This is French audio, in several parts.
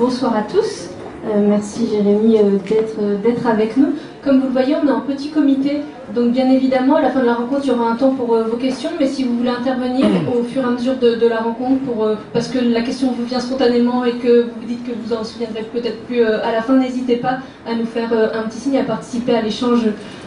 Bonsoir à tous. Euh, merci Jérémy euh, euh, d'être avec nous. Comme vous le voyez, on est en petit comité, donc bien évidemment à la fin de la rencontre, il y aura un temps pour vos questions, mais si vous voulez intervenir au fur et à mesure de, la rencontre, parce que la question vous vient spontanément et que vous dites que vous en souviendrez peut-être plus à la fin, n'hésitez pas à nous faire un petit signe, à participer à l'échange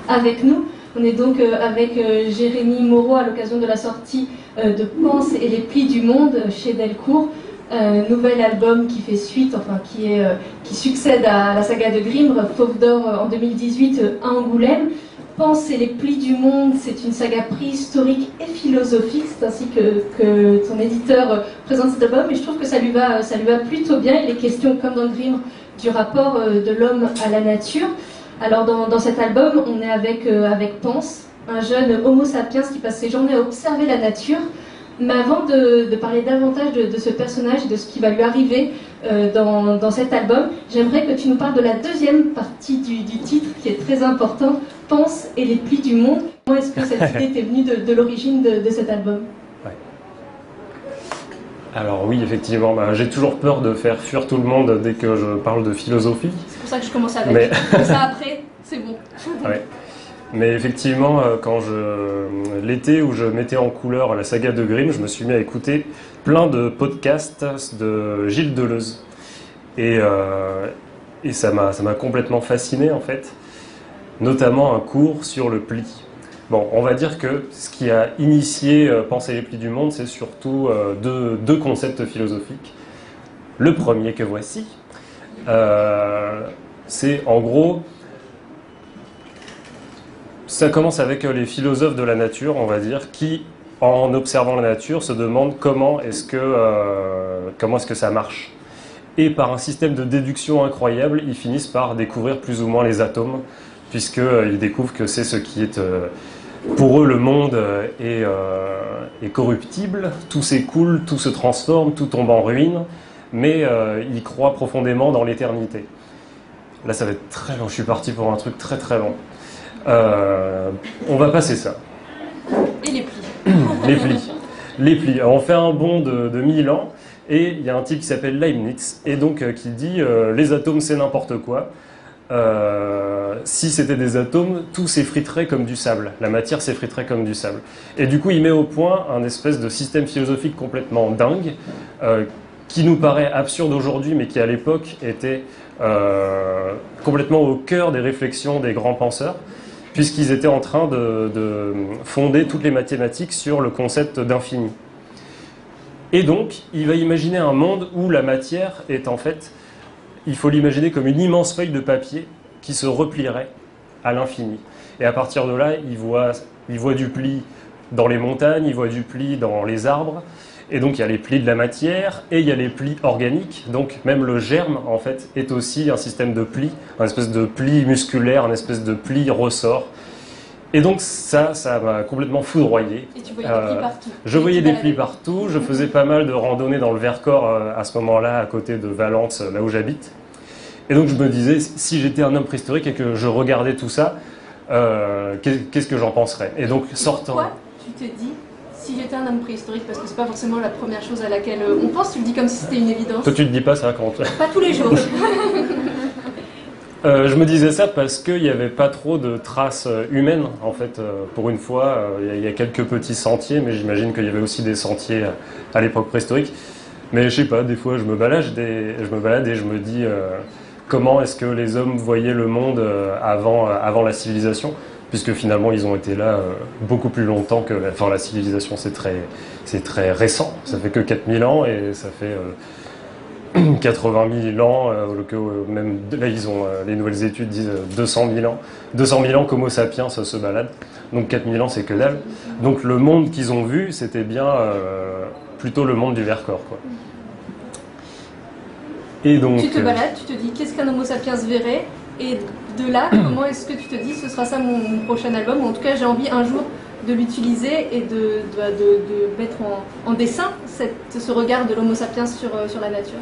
avec nous. On est donc avec Jérémy Moreau à l'occasion de la sortie de Pense et les plis du monde chez Delcourt. Un nouvel album qui fait suite, enfin qui, est, euh, qui succède à la saga de Grimm, Fauve d'or euh, en 2018 euh, à Angoulême. Pense et les plis du monde, c'est une saga préhistorique et philosophique, c'est ainsi que, que, ton éditeur présente cet album, et je trouve que ça lui va, ça lui va plutôt bien. Il est question, comme dans Grimm, du rapport de l'homme à la nature. Alors dans, dans, cet album, on est avec, avec Pense, un jeune homo sapiens qui passe ses journées à observer la nature, mais avant de, parler davantage de, ce personnage et de ce qui va lui arriver euh, dans, cet album, j'aimerais que tu nous parles de la deuxième partie du, titre qui est très important, Pense et les plis du monde. Comment est-ce que cette idée t'est venue de, l'origine de, cet album? Alors oui, effectivement, bah, j'ai toujours peur de faire fuir tout le monde dès que je parle de philosophie. C'est pour ça que je commence avec. Mais... ça après, c'est bon. Mais effectivement, euh, quand je l'été où je mettais en couleur la saga de Grimm, je me suis mis à écouter plein de podcasts de Gilles Deleuze. Et, euh, et ça m'a complètement fasciné en fait, notamment un cours sur le pli. Bon, on va dire que ce qui a initié euh, Penser les plis du monde, c'est surtout deux, deux, concepts philosophiques. Le premier que voici, c'est en gros ça commence avec euh, les philosophes de la nature, on va dire, qui, en observant la nature, se demandent comment est-ce que, euh, est-ce que ça marche. Et par un système de déduction incroyable, ils finissent par découvrir plus ou moins les atomes, puisqu'ils euh, découvrent que c'est ce qui est... pour eux, le monde est, est, corruptible, tout s'écoule, tout se transforme, tout tombe en ruine, mais ils croient profondément dans l'éternité. Là, ça va être très long, je suis parti pour un truc très très long. Euh, on va passer ça. Et les plis. les plis. Les plis. on fait un bond de, de 1000 ans et il y a un type qui s'appelle Leibniz et donc euh, qui dit euh, les atomes c'est n'importe quoi. si c'était des atomes, tout s'effriterait comme du sable. La matière s'effriterait comme du sable. Et du coup, il met au point un espèce de système philosophique complètement dingue, qui nous paraît absurde aujourd'hui, mais qui à l'époque était complètement au cœur des réflexions des grands penseurs puisqu'ils étaient en train de, fonder toutes les mathématiques sur le concept d'infini. Et donc, il va imaginer un monde où la matière est en fait, il faut l'imaginer comme une immense feuille de papier qui se replierait à l'infini. Et à partir de là, il voit, il voit du pli dans les montagnes, il voit du pli dans les arbres, et donc il y a les plis de la matière et il y a les plis organiques. Donc même le germe en fait est aussi un système de plis, un espèce de pli musculaire, un espèce de pli ressort. Et donc ça, ça m'a complètement foudroyé. Et tu voyais des plis euh, partout. Je voyais des plis partout. Je faisais pas mal de randonnées dans le Vercors euh, à ce moment-là, à côté de Valence, là où j'habite. Et donc je me disais, si j'étais un homme préhistorique et que je regardais tout ça, euh, qu'est-ce que j'en penserais? Et donc sortant. Pourquoi tu t'es dit si j'étais un homme préhistorique, parce que c'est pas forcément la première chose à laquelle euh, on pense, tu le dis comme si c'était une évidence. Toi, tu te dis pas ça quand Pas tous les jours. Euh, je me disais ça parce qu'il n'y avait pas trop de traces euh, humaines, en fait. pour une fois, il y, a quelques petits sentiers, mais j'imagine qu'il y avait aussi des sentiers à l'époque préhistorique. Mais je sais pas, des fois, je me balade, je me balade et je me dis comment est-ce que les hommes voyaient le monde avant, avant la civilisation? Puisque finalement ils ont été là euh, beaucoup plus longtemps que enfin, la civilisation, c'est très, c'est très récent, ça fait que 4000 ans et ça fait 80 euh, 000 ans, euh, que même là ils ont les nouvelles études disent 200 000 ans, 200 000 ans qu'Homo sapiens se balade, donc 4000 ans c'est que dalle. Donc le monde qu'ils ont vu, c'était bien plutôt le monde du Vercors. Quoi. Et donc, tu te balades, tu te dis qu'est-ce qu'un Homo sapiens verrait? Et de là, comment est-ce que tu te dis ce sera ça mon, prochain album ou En tout cas, j'ai envie un jour de l'utiliser et de, de, mettre en, dessin ce regard de l'Homo sapiens sur, euh, sur la nature?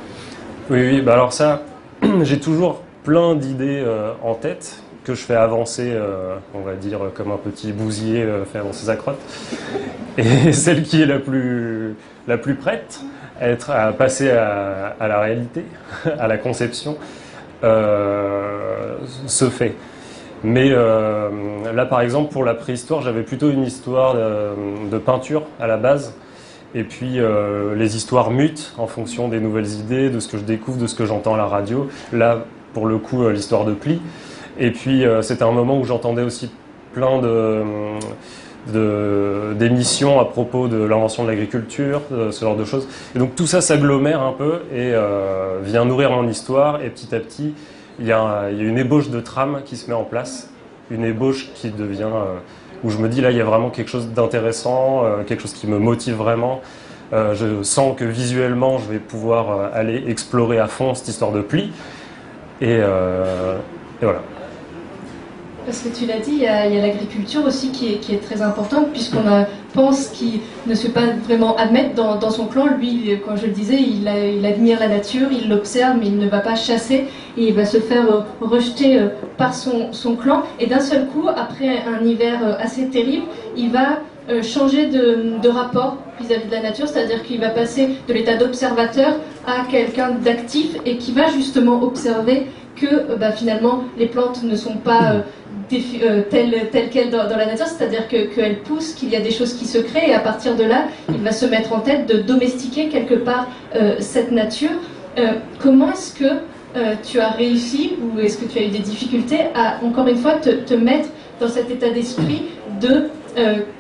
Oui, oui, bah alors ça, j'ai toujours plein d'idées euh, en tête que je fais avancer, euh, on va dire, comme un petit bousier fait avancer sa crotte. Et celle qui est la plus, la plus prête à, être, à passer à, la réalité, à la conception, se fait. Mais là, par exemple, pour la préhistoire, j'avais plutôt une histoire de, peinture à la base. Et puis les histoires mutent en fonction des nouvelles idées, de ce que je découvre, de ce que j'entends à la radio. Là, pour le coup, l'histoire de pli. Et puis, c'était un moment où j'entendais aussi plein de d'émissions à propos de l'invention de l'agriculture, ce genre de choses. Et donc tout ça s'agglomère un peu et euh, vient nourrir mon histoire. Et petit à petit, il y, a, une ébauche de trame qui se met en place, une ébauche qui devient euh, où je me dis là, il y a vraiment quelque chose d'intéressant, euh, quelque chose qui me motive vraiment. je sens que visuellement, je vais pouvoir aller explorer à fond cette histoire de pli. et voilà. Parce que tu l'as dit, il y a, l'agriculture aussi qui est, très importante, puisqu'on pense qu'il ne se fait pas vraiment admettre dans, son clan. Lui, quand je le disais, il, admire la nature, il l'observe, mais il ne va pas chasser, et il va se faire euh, rejeter euh, par son, clan. Et d'un seul coup, après un hiver euh, assez terrible, il va changer de, rapport vis-à-vis de la nature, c'est-à-dire qu'il va passer de l'état d'observateur à quelqu'un d'actif et qui va justement observer que bah, finalement les plantes ne sont pas euh, telle, qu'elle dans, la nature, c'est-à-dire qu'elle pousse, qu'il y a des choses qui se créent, et à partir de là, il va se mettre en tête de domestiquer quelque part euh, cette nature. Euh, comment est-ce que tu as réussi, ou est-ce que tu as eu des difficultés à, encore une fois, te, mettre dans cet état d'esprit de...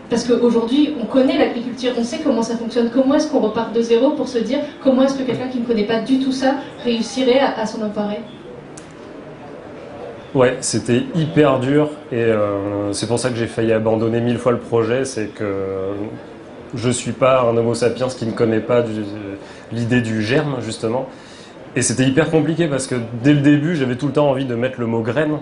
parce qu'aujourd'hui, on connaît l'agriculture, on sait comment ça fonctionne, comment est-ce qu'on repart de zéro pour se dire comment est-ce que quelqu'un qui ne connaît pas du tout ça réussirait à s'en emparer? Ouais, c'était hyper dur et euh, c'est pour ça que j'ai failli abandonner mille fois le projet. C'est que je suis pas un Homo sapiens qui ne connaît pas l'idée du germe justement. Et c'était hyper compliqué parce que dès le début, j'avais tout le temps envie de mettre le mot graine.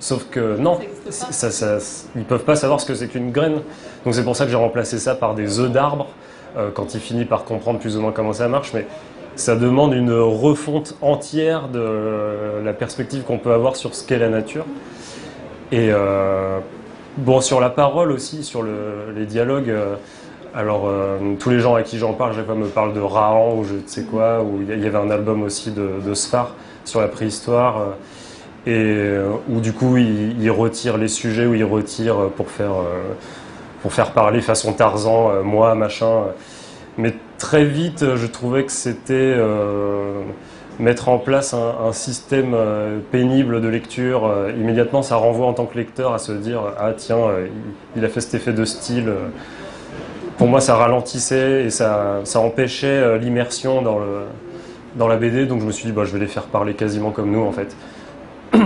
Sauf que non, ça, ça, ils peuvent pas savoir ce que c'est qu'une graine. Donc c'est pour ça que j'ai remplacé ça par des œufs d'arbre euh, quand il finit par comprendre plus ou moins comment ça marche. Mais ça demande une refonte entière de la perspective qu'on peut avoir sur ce qu'est la nature. Et euh, bon, sur la parole aussi, sur les dialogues. Euh, alors, euh, tous les gens à qui j'en parle, je me parle de Rahan ou je ne sais quoi, ou il y avait un album aussi de, de sur la préhistoire, et où du coup il, retire les sujets, où il retire pour faire, pour faire parler façon Tarzan, moi, machin. Mais très vite, je trouvais que c'était euh, mettre en place un, système euh, pénible de lecture. Euh, immédiatement, ça renvoie en tant que lecteur à se dire Ah, tiens, il, a fait cet effet de style. Pour moi, ça ralentissait et ça, ça empêchait l'immersion dans, dans la BD. Donc, je me suis dit bah, Je vais les faire parler quasiment comme nous, en fait.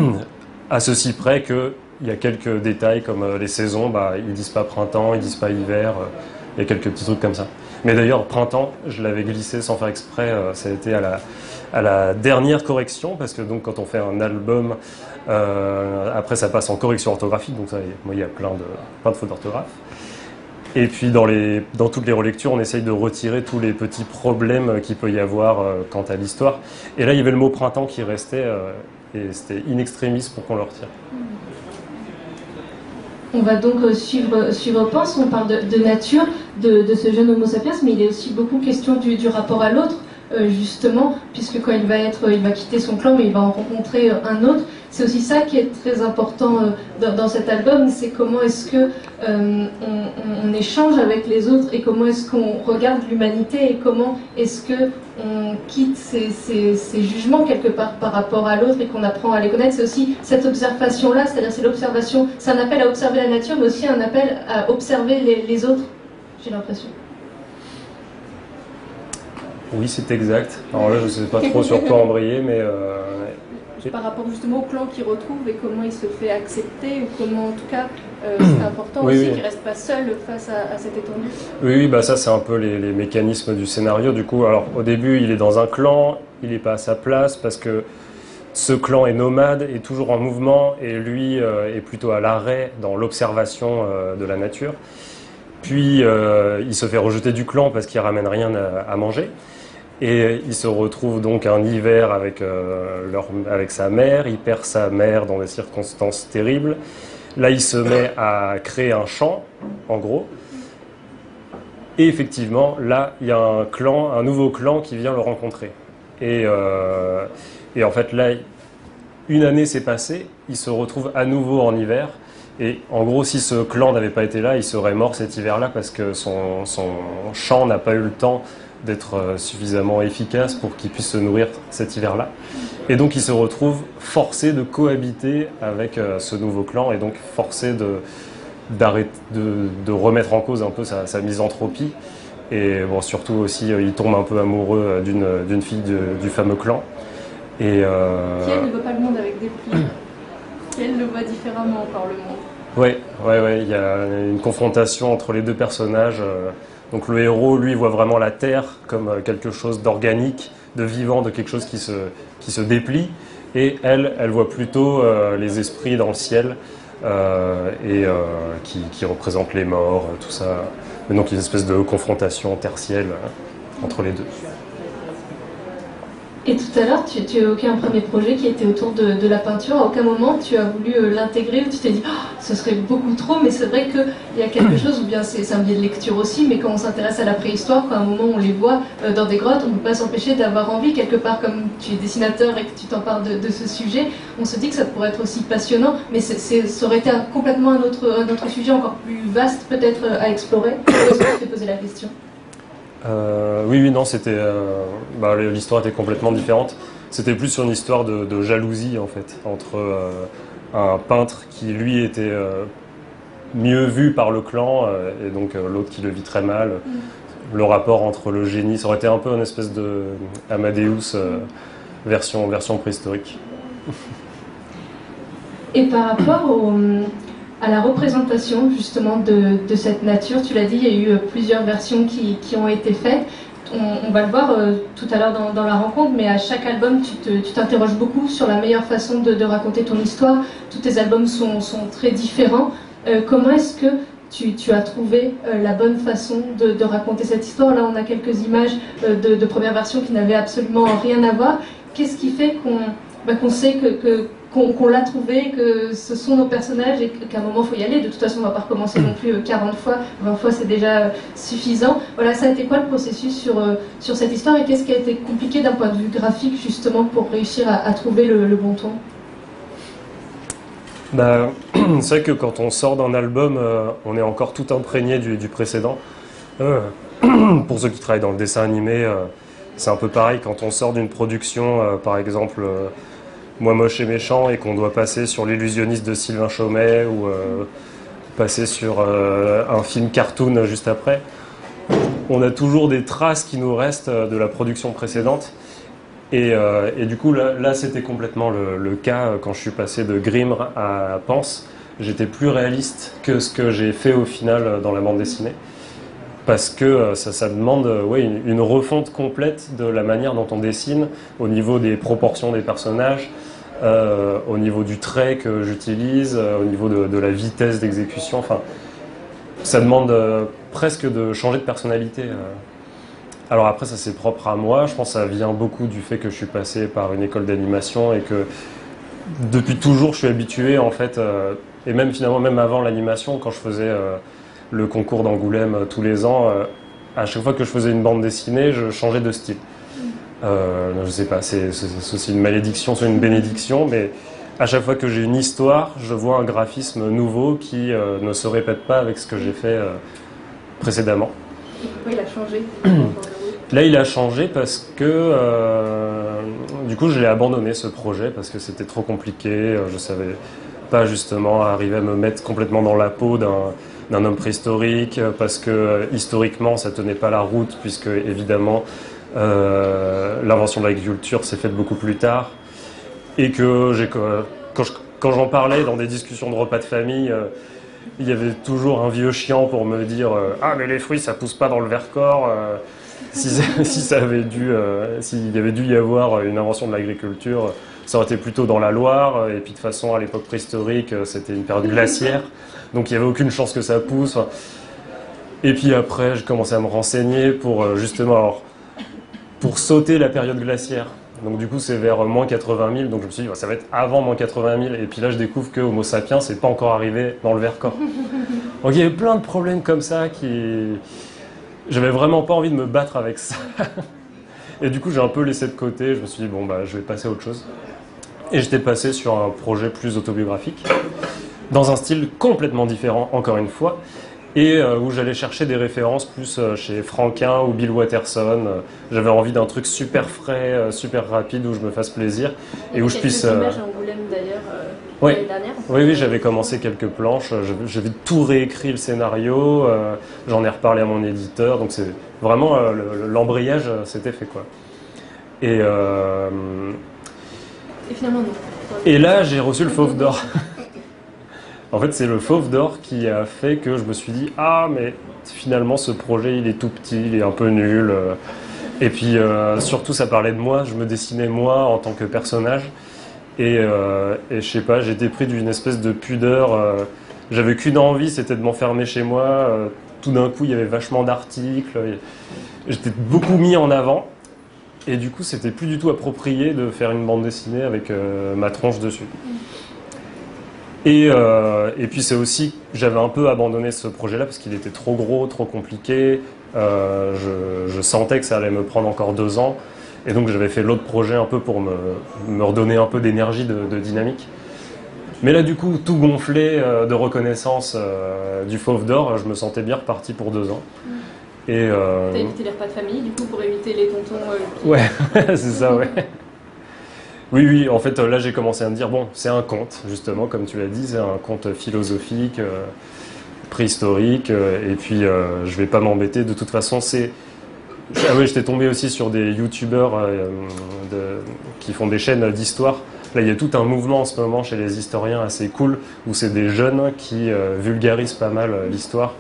à ceci près qu'il y a quelques détails comme les saisons, bah, ils disent pas printemps, ils disent pas hiver. Il y a quelques petits trucs comme ça. Mais d'ailleurs, printemps, je l'avais glissé sans faire exprès. Euh, ça a été à la, dernière correction, parce que donc quand on fait un album, euh, après ça passe en correction orthographique, donc ça, moi, il y a plein de, fautes d'orthographe. Et puis dans, toutes les relectures, on essaye de retirer tous les petits problèmes qu'il peut y avoir euh, quant à l'histoire. Et là, il y avait le mot printemps qui restait, et c'était in extremis pour qu'on le retire. On va donc euh, suivre, suivre Pense, on parle de, nature, de, ce jeune Homo sapiens, mais il est aussi beaucoup question du rapport à l'autre. Euh, justement, puisque quand il va être, il va quitter son clan, mais il va en rencontrer euh, un autre. C'est aussi ça qui est très important euh, dans, cet album, c'est comment est-ce que on, échange avec les autres et comment est-ce qu'on regarde l'humanité et comment est-ce que on quitte ces, jugements quelque part par rapport à l'autre et qu'on apprend à les connaître. C'est aussi cette observation-là, c'est-à-dire c'est l'observation, c'est un appel à observer la nature, mais aussi un appel à observer les autres. J'ai l'impression. Oui, c'est exact. Alors là, je ne sais pas trop sur quoi embrayer, mais. Euh, par rapport justement au clan qu'il retrouve et comment il se fait accepter, ou comment en tout cas euh, c'est important aussi qu'il ne reste pas seul face à, cette étendue. Oui, oui bah ça c'est un peu les, mécanismes du scénario. Du coup, alors au début, il est dans un clan, il n'est pas à sa place parce que ce clan est nomade, est toujours en mouvement, et lui euh, est plutôt à l'arrêt dans l'observation de la nature. Puis il se fait rejeter du clan parce qu'il ramène rien à manger. Et il se retrouve donc un hiver avec, euh, avec sa mère, il perd sa mère dans des circonstances terribles. Là, il se met à créer un champ, en gros. Et effectivement, là, il y a un clan, un nouveau clan qui vient le rencontrer. Et, euh, et en fait, là, une année s'est passée, il se retrouve à nouveau en hiver. Et en gros, si ce clan n'avait pas été là, il serait mort cet hiver-là parce que son, son champ n'a pas eu le temps d'être euh, suffisamment efficace pour qu'il puisse se nourrir cet hiver-là. Et donc il se retrouve forcé de cohabiter avec euh, ce nouveau clan et donc forcé de, de, de remettre en cause un peu sa, sa misanthropie. Et bon, surtout aussi, euh, il tombe un peu amoureux d'une, fille de- du fameux clan. Et, euh, Qui elle ne voit pas le monde avec des plis Qui elle le voit différemment par le monde Ouais, ouais, ouais. Il y a une confrontation entre les deux personnages. euh. Donc le héros, lui, voit vraiment la Terre comme euh, quelque chose d'organique, de vivant, de quelque chose qui se, déplie. Et elle, elle voit plutôt euh, les esprits dans le ciel euh, et qui, qui représentent les morts, tout ça. Mais donc une espèce de confrontation tertielle euh, entre les deux. Et tout à l'heure, tu, tu évoquais un premier projet qui était autour de, de la peinture. À aucun moment tu as voulu euh, l'intégrer ou tu t'es dit Ah, ce serait beaucoup trop, mais c'est vrai qu'il y a quelque chose, ou bien c'est un biais de lecture aussi, mais quand on s'intéresse à la préhistoire, quand à un moment on les voit euh, dans des grottes, on ne peut pas s'empêcher d'avoir envie, quelque part, comme tu es dessinateur et que tu t'en parles de, de ce sujet, on se dit que ça pourrait être aussi passionnant, mais ça aurait été un- complètement un autre, un autre sujet encore plus vaste peut-être euh, à explorer. Est-ce que tu t'es posé la question? Euh, oui, oui, non, c'était. euh, bah, L'histoire était complètement différente. C'était plus sur une histoire de, de jalousie, en fait, entre euh, un peintre qui, lui, était mieux vu par le clan, et donc l'autre qui le vit très mal. Le rapport entre le génie, ça aurait été un peu une espèce de Amadeus version, version préhistorique. Et par rapport au- à la représentation justement de, cette nature, tu l'as dit, il y a eu euh, plusieurs versions qui, ont été faites. On, va le voir euh, tout à l'heure dans, la rencontre, mais à chaque album, tu te- tu t'interroges beaucoup sur la meilleure façon de, raconter ton histoire. Tous tes albums sont, très différents. Euh, comment est-ce que tu, as trouvé la bonne façon de, raconter cette histoire? Là, on a quelques images de, de première version qui n'avaient absolument rien à voir. Qu'est-ce qui fait qu'on bah, sait que- qu'on l'a trouvé, que ce sont nos personnages et qu'à un moment il faut y aller. De toute façon, on va pas recommencer non plus euh, 40 fois, 20 fois c'est déjà euh, suffisant. Voilà, ça a été quoi le processus sur, euh, sur cette histoire et qu'est-ce qui a été compliqué d'un point de vue graphique justement pour réussir à, trouver le, bon ton? Bah, c'est vrai que quand on sort d'un album, euh, on est encore tout imprégné du, précédent. Euh, pour ceux qui travaillent dans le dessin animé, euh, c'est un peu pareil quand on sort d'une production, euh, par exemple, euh, Moi moche et méchant, et qu'on doit passer sur l'illusionniste de Sylvain Chaumet ou euh, passer sur euh, un film cartoon juste après. On a toujours des traces qui nous restent euh, de la production précédente. Et, du coup, là, c'était complètement le, cas quand je suis passé de Grimre à Pense. J'étais plus réaliste que ce que j'ai fait au final dans la bande dessinée. Parce que ça, demande une refonte complète de la manière dont on dessine, au niveau des proportions des personnages, euh, au niveau du trait que j'utilise, euh, au niveau de, la vitesse d'exécution. Enfin, ça demande euh, presque de changer de personnalité. Alors après, ça c'est propre à moi. Je pense que ça vient beaucoup du fait que je suis passé par une école d'animation et que depuis toujours, je suis habitué en fait, et même finalement, même avant l'animation, quand je faisais le concours d'Angoulême tous les ans, à chaque fois que je faisais une bande dessinée, je changeais de style. Euh, je sais pas, c'est aussi une malédiction, c'est une bénédiction, mais à chaque fois que j'ai une histoire, je vois un graphisme nouveau qui euh, ne se répète pas avec ce que j'ai fait euh, précédemment. Et pourquoi il a changé Là, il a changé parce que du coup, je l'ai abandonné ce projet parce que c'était trop compliqué. Je savais pas justement arriver à me mettre complètement dans la peau d'un d'un homme préhistorique parce que historiquement, ça tenait pas la route puisque évidemment l'invention de l'agriculture s'est faite beaucoup plus tard et que quand je- quand j'en parlais dans des discussions de repas de famille. euh, il y avait toujours un vieux chiant pour me dire euh, Ah, mais les fruits, ça pousse pas dans le Vercors. euh, si, si ça avait dû, euh, s'il y avait dû y avoir une invention de l'agriculture, ça aurait été plutôt dans la Loire. Et puis de façon, à l'époque préhistorique, euh, c'était une période glaciaire, donc il n'y avait aucune chance que ça pousse. Et puis après, j'ai commencé à me renseigner pour euh, justement, pour sauter la période glaciaire. Donc du coup, c'est vers moins 80 000. Donc je me suis dit, ça va être avant moins 80 000. Et puis là, je découvre que Homo sapiens, c'est pas encore arrivé dans le Vercors. Donc il y avait plein de problèmes comme ça qui j'avais vraiment pas envie de me battre avec ça. Et du coup, j'ai un peu laissé de côté. Je me suis dit, bon, bah, je vais passer à autre chose. Et j'étais passé sur un projet plus autobiographique, dans un style complètement différent, encore une fois, et euh, où j'allais chercher des références plus euh, chez Franquin ou Bill Watterson. Euh, J'avais envie d'un truc super frais, super rapide, où je me fasse plaisir, et où je puisse... Images à Angoulême d'ailleurs Oui. dernière? Oui, oui, j'avais commencé quelques planches, j'avais tout réécrit le scénario, euh, j'en ai reparlé à mon éditeur, donc c'est vraiment euh, le- le- l'embrayage, euh, c'était fait quoi. Et, euh, Et finalement, non. et là, j'ai reçu le Fauve d'Or. en fait, c'est le Fauve d'Or qui a fait que je me suis dit Ah, mais finalement, ce projet, il est tout petit, il est un peu nul. euh. Et puis, euh, surtout, ça parlait de moi, je me dessinais moi en tant que personnage. Et, euh, je sais pas, j'étais pris d'une espèce de pudeur. J'avais qu'une envie, c'était de m'enfermer chez moi. Tout d'un coup, il y avait vachement d'articles. J'étais beaucoup mis en avant. Et du coup, c'était plus du tout approprié de faire une bande dessinée avec ma tronche dessus. Et, euh, et puis c'est aussi, j'avais un peu abandonné ce projet-là parce qu'il était trop gros, trop compliqué. Euh, je, je sentais que ça allait me prendre encore deux ans. Et donc j'avais fait l'autre projet un peu pour me, me redonner un peu d'énergie, de, de dynamique. Mais là, du coup, tout gonflé euh, de reconnaissance du Fauve d'Or, je me sentais bien reparti pour deux ans. Et, euh, T'as évité les repas de famille, du coup, pour éviter les tontons. qui- Ouais, c'est ça, ouais. Oui, oui, en fait, euh, là, j'ai commencé à me dire, bon, c'est un conte, justement, comme tu l'as dit, c'est un conte philosophique, euh, préhistorique, euh, et puis euh, je vais pas m'embêter, de toute façon, c'est... Ah oui, j'étais tombé aussi sur des youtubeurs qui font des chaînes d'histoire. Là, il y a tout un mouvement en ce moment chez les historiens assez cool, où c'est des jeunes qui vulgarisent pas mal l'histoire.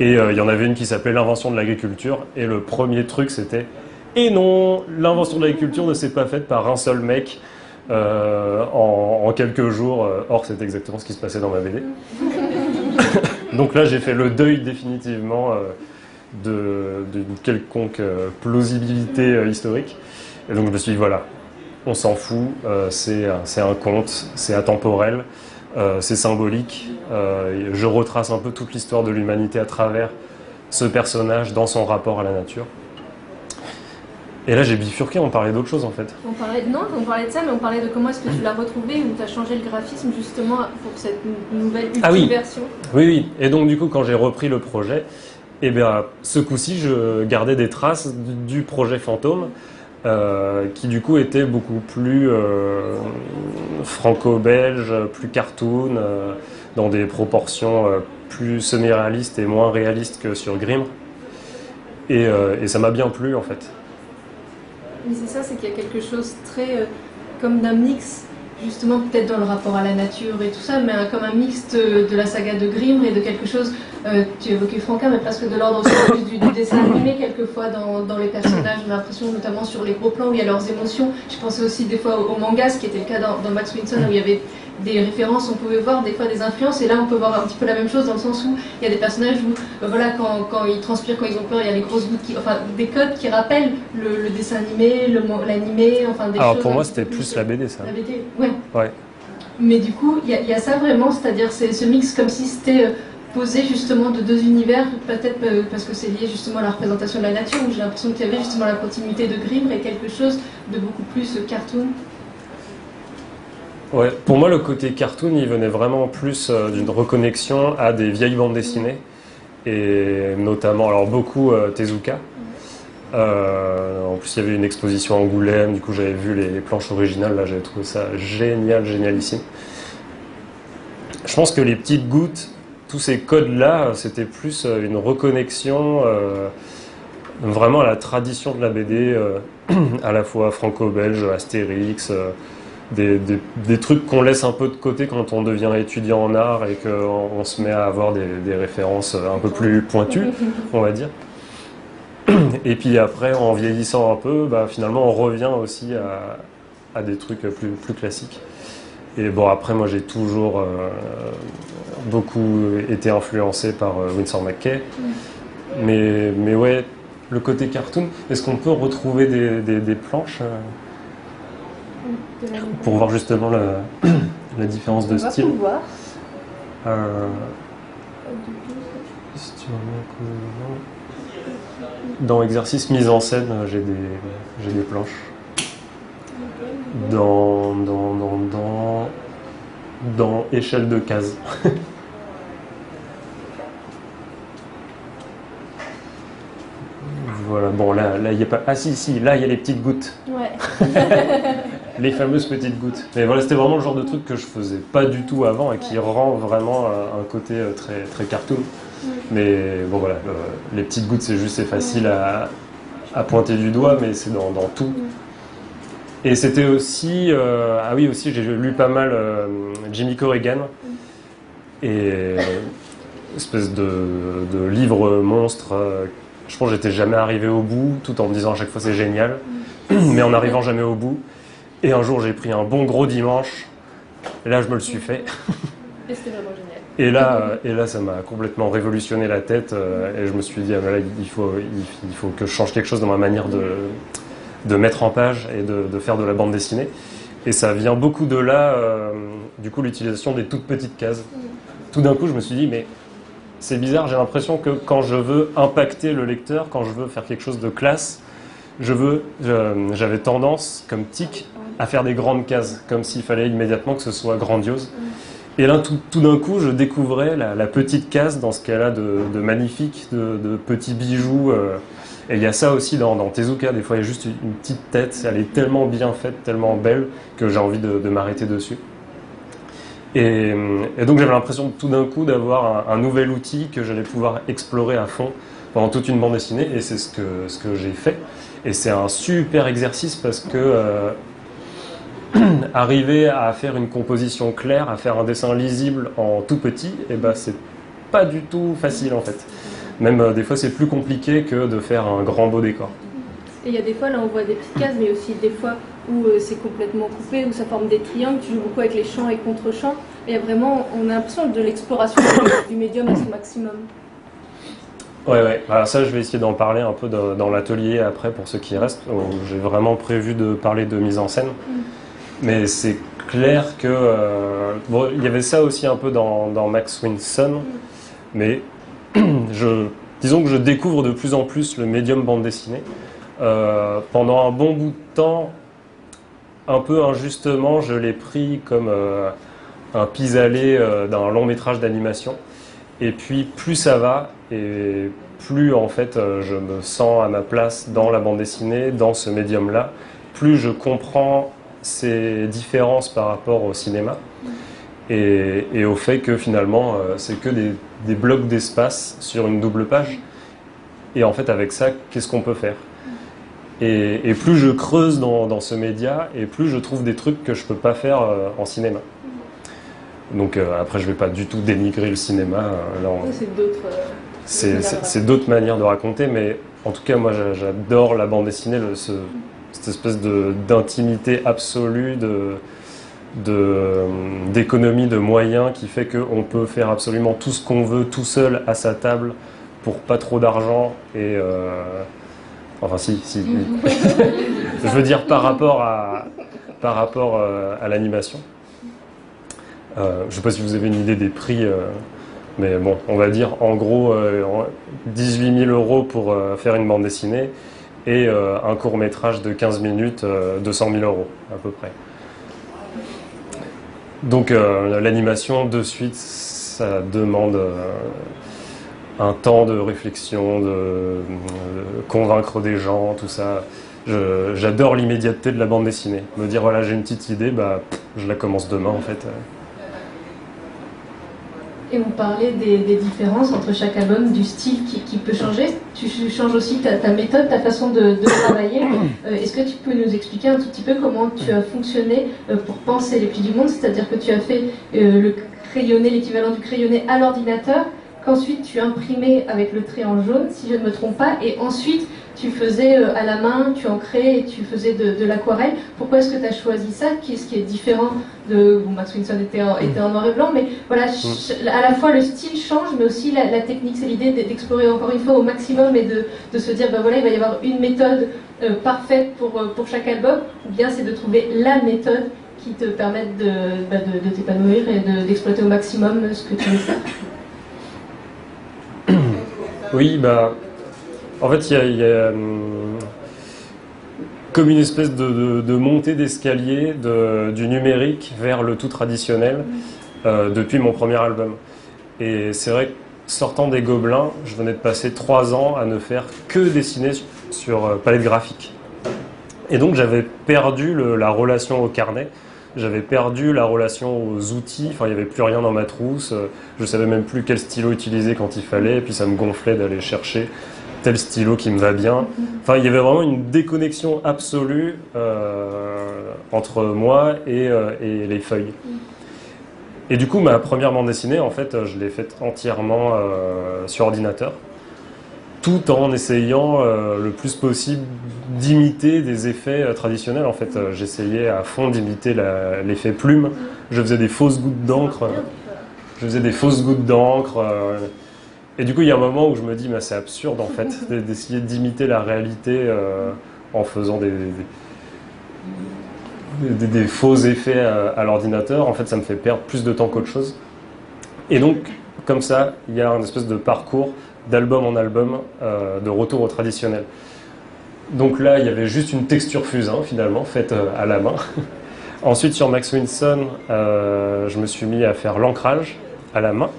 Et il y en avait une qui s'appelait l'invention de l'agriculture, et le premier truc, c'était et non, l'invention de l'agriculture ne s'est pas faite par un seul mec euh, en, quelques jours. Euh, Or, c'est exactement ce qui se passait dans ma BD. Donc là, j'ai fait le deuil définitivement euh, d'une quelconque plausibilité historique. Et donc je me suis dit, voilà, on s'en fout, c'est un- conte, c'est atemporel, c'est symbolique. Je retrace un peu toute l'histoire de l'humanité à travers ce personnage dans son rapport à la nature. Et là, j'ai bifurqué, on parlait d'autre chose en fait. On parlait, non, on parlait de ça, mais on parlait de comment est-ce que tu l'as retrouvé, où tu as changé le graphisme justement pour cette nou- nouvelle Ah oui. version. Oui, oui. Et donc, du coup, quand j'ai repris le projet, eh bien, ce coup-ci, je gardais des traces du projet fantôme, euh, qui du coup était beaucoup plus euh, franco-belge, plus cartoon, euh, dans des proportions plus semi-réalistes et moins réalistes que sur Grimm. Et, et ça m'a bien plu, en fait. Mais c'est ça, c'est qu'il y a quelque chose très euh, comme d'un mix, justement peut-être dans le rapport à la nature et tout ça, mais comme un mix de, la saga de Grimm et de quelque chose, euh, tu évoquais Franquin, mais presque de l'ordre du, du dessin animé quelquefois dans, les personnages, j'ai l'impression notamment sur les gros plans où il y a leurs émotions. Je pensais aussi des fois au, au manga, ce qui était le cas dans, dans Max Winson où il y avait des références, on pouvait voir des fois des influences, et là on peut voir un petit peu la même chose dans le sens où il y a des personnages où, euh, voilà, quand, quand ils transpirent, quand ils ont peur, il y a les grosses gouttes, qui, enfin des codes qui rappellent le, le dessin animé, l'animé, enfin des Alors, choses. pour moi, c'était plus la BD, ça. la BD, ouais. Ouais. Mais du coup, il y, a- il y a ça vraiment, c'est-à-dire c'est ce mix comme si c'était euh, posé justement de deux univers, peut-être euh, parce que c'est lié justement à la représentation de la nature, où j'ai l'impression qu'il y avait justement la continuité de Grimm et quelque chose de beaucoup plus cartoon. Ouais, pour moi, le côté cartoon, il venait vraiment plus euh, d'une reconnexion à des vieilles bandes dessinées, et notamment, alors beaucoup euh, Tezuka. Euh, en plus, il y avait une exposition à Angoulême, du coup, j'avais vu les, les planches originales, là, j'avais trouvé ça génial, génialissime. Je pense que les petites gouttes, tous ces codes-là, c'était plus une reconnexion vraiment à la tradition de la BD, à la fois franco-belge, Astérix. Des, des- des trucs qu'on laisse un peu de côté quand on devient étudiant en art et qu'on on se met à avoir des, des références un peu plus pointues, on va dire. Et puis après, en vieillissant un peu, bah, finalement, on revient aussi à, à des trucs plus, plus classiques. Et bon, après, moi, j'ai toujours euh, beaucoup été influencé par euh, Winsor McKay. Mais, mais ouais, le côté cartoon, est-ce qu'on peut retrouver des, planches euh, pour voir justement la, la différence de On va style. pouvoir. Euh. Dans exercice mise en scène, j'ai des, j'ai des planches. Dans, dans, dans, dans, dans échelle de case. voilà, bon là, là il n'y a pas. Ah si, si, là il y a les petites gouttes. Ouais. les fameuses petites gouttes. Mais voilà, c'était vraiment le genre de truc que je faisais pas du tout avant et qui rend vraiment un, un côté euh, très, très cartoon. Mais bon voilà, euh, les petites gouttes c'est juste c'est facile à, à pointer du doigt, mais c'est dans, dans tout. Et c'était aussi, euh, ah oui aussi j'ai lu pas mal euh, Jimmy Corrigan et espèce de, de livre monstre. Je pense que j'étais jamais arrivé au bout, tout en me disant à chaque fois c'est génial, mais en n'arrivant jamais au bout. Et un jour j'ai pris un bon gros dimanche, et là je me le suis fait. Et c'était vraiment génial. Et là, euh, et là, ça m'a complètement révolutionné la tête euh, et je me suis dit, ah, là, il faut, il faut que je change quelque chose dans ma manière de, de mettre en page et de, de faire de la bande dessinée. Et ça vient beaucoup de là, euh, du coup, l'utilisation des toutes petites cases. Tout d'un coup, je me suis dit, mais c'est bizarre, j'ai l'impression que quand je veux impacter le lecteur, quand je veux faire quelque chose de classe, je veux, j'avais tendance, comme tic, à faire des grandes cases, comme s'il fallait immédiatement que ce soit grandiose. Et là, tout, d'un coup, je découvrais la, petite case dans ce a de, magnifique, de, petits bijoux. euh, et il y a ça aussi dans, Tezuka, des fois il y a juste une petite tête, elle est tellement bien faite, tellement belle, que j'ai envie de m'arrêter dessus. Et, et donc j'avais l'impression tout d'un coup d'avoir un, nouvel outil que j'allais pouvoir explorer à fond pendant toute une bande dessinée, et c'est ce que, ce que j'ai fait. Et c'est un super exercice parce que euh, arriver à faire une composition claire, à faire un dessin lisible en tout petit, et ben c'est pas du tout facile en fait. Même euh, des fois c'est plus compliqué que de faire un grand beau décor. Et il y a des fois, là, on voit des petites cases, mais aussi des fois où euh, c'est complètement coupé, où ça forme des triangles. Tu joues beaucoup avec les champs et contre-champs. Et il y a vraiment, on a l'impression de l'exploration du médium à son maximum. Ouais, ouais. Alors ça, je vais essayer d'en parler un peu dans, dans l'atelier après pour ceux qui restent. J'ai vraiment prévu de parler de mise en scène. Mais c'est clair que... euh, bon, il y avait ça aussi un peu dans, dans Max Winson. Mais je, disons que je découvre de plus en plus le médium bande dessinée. Euh, pendant un bon bout de temps, un peu injustement, je l'ai pris comme euh, un pis-aller euh, d'un long métrage d'animation. Et puis plus ça va, et plus en fait euh, je me sens à ma place dans la bande dessinée, dans ce médium-là, plus je comprends ces différences par rapport au cinéma et, au fait que finalement c'est que des blocs d'espace sur une double page. Et en fait avec ça, qu'est-ce qu'on peut faire? Et, et plus je creuse dans, dans ce média, et plus je trouve des trucs que je peux pas faire euh, en cinéma. Donc euh, après, je vais pas du tout dénigrer le cinéma. on- Ça, c'est d'autres. euh, manières de raconter, mais en tout cas, moi, j'a- j'adore la bande dessinée, le- ce- cette espèce d'intimité absolue, de de, d'économie de moyens qui fait qu'on peut faire absolument tout ce qu'on veut tout seul à sa table pour pas trop d'argent et euh, enfin si si je veux dire par rapport à par rapport euh, à l'animation euh, je sais pas si vous avez une idée des prix euh, mais bon, on va dire en gros euh, en- 18 000 euros pour faire une bande dessinée et un court métrage de 15 minutes, euh, 200 000 euros à peu près. Donc l'animation de suite, ça demande un temps de réflexion, de, euh, convaincre des gens, tout ça. J'adore l'immédiateté de la bande dessinée. Me dire voilà j'ai une petite idée, bah pff, je la commence demain en fait. Et on parlait des, des différences entre chaque album, du style qui, qui peut changer. Tu changes aussi ta, ta méthode, ta façon de, de travailler. Euh, Est-ce que tu peux nous expliquer un tout petit peu comment tu as fonctionné euh, pour penser les plis du monde? C'est-à-dire que tu as fait euh, le crayonné, l'équivalent du crayonné à l'ordinateur, qu'ensuite tu imprimais avec le trait en jaune, si je ne me trompe pas, et ensuite tu faisais euh, à la main, tu ancrais et tu faisais de, de l'aquarelle. Pourquoi est-ce que tu as choisi ça Qu'est-ce qui est différent de. Bon, Max Winson était en, était en noir et blanc, mais voilà, à la fois le style change, mais aussi la, la technique. C'est l'idée d'explorer encore une fois au maximum et de, de se dire, ben voilà, il va y avoir une méthode euh, parfaite pour, euh, pour chaque album, ou bien c'est de trouver la méthode qui te permette de, bah, de, de t'épanouir et de- d'exploiter au maximum ce que tu veux faire. Oui, bah, En fait, il y a, hum, comme une espèce de, montée d'escalier du numérique vers le tout traditionnel euh, depuis mon premier album. Et c'est vrai que sortant des Gobelins, je venais de passer trois ans à ne faire que dessiner sur, euh, palette graphique. Et donc j'avais perdu la relation au carnet, j'avais perdu la relation aux outils, enfin il n'y avait plus rien dans ma trousse, euh, je savais même plus quel stylo utiliser quand il fallait, et puis ça me gonflait d'aller chercher tel stylo qui me va bien. Enfin, il y avait vraiment une déconnexion absolue euh, entre moi euh, et, les feuilles. Et du coup, ma première bande dessinée, en fait, je l'ai faite entièrement sur ordinateur, tout en essayant le plus possible d'imiter des effets traditionnels. En fait, j'essayais à fond d'imiter l'effet plume. Je faisais des fausses gouttes d'encre. Je faisais des fausses gouttes d'encre. Et du coup, il y a un moment où je me dis, c'est absurde en fait, d'essayer d'imiter la réalité euh, en faisant des, faux effets à, l'ordinateur. En fait, ça me fait perdre plus de temps qu'autre chose. Et donc, comme ça, il y a un espèce de parcours d'album en album, euh, de retour au traditionnel. Donc là, il y avait juste une texture fusain finalement, faite euh, à la main. Ensuite, sur Max Winson, je me suis mis à faire l'ancrage à la main.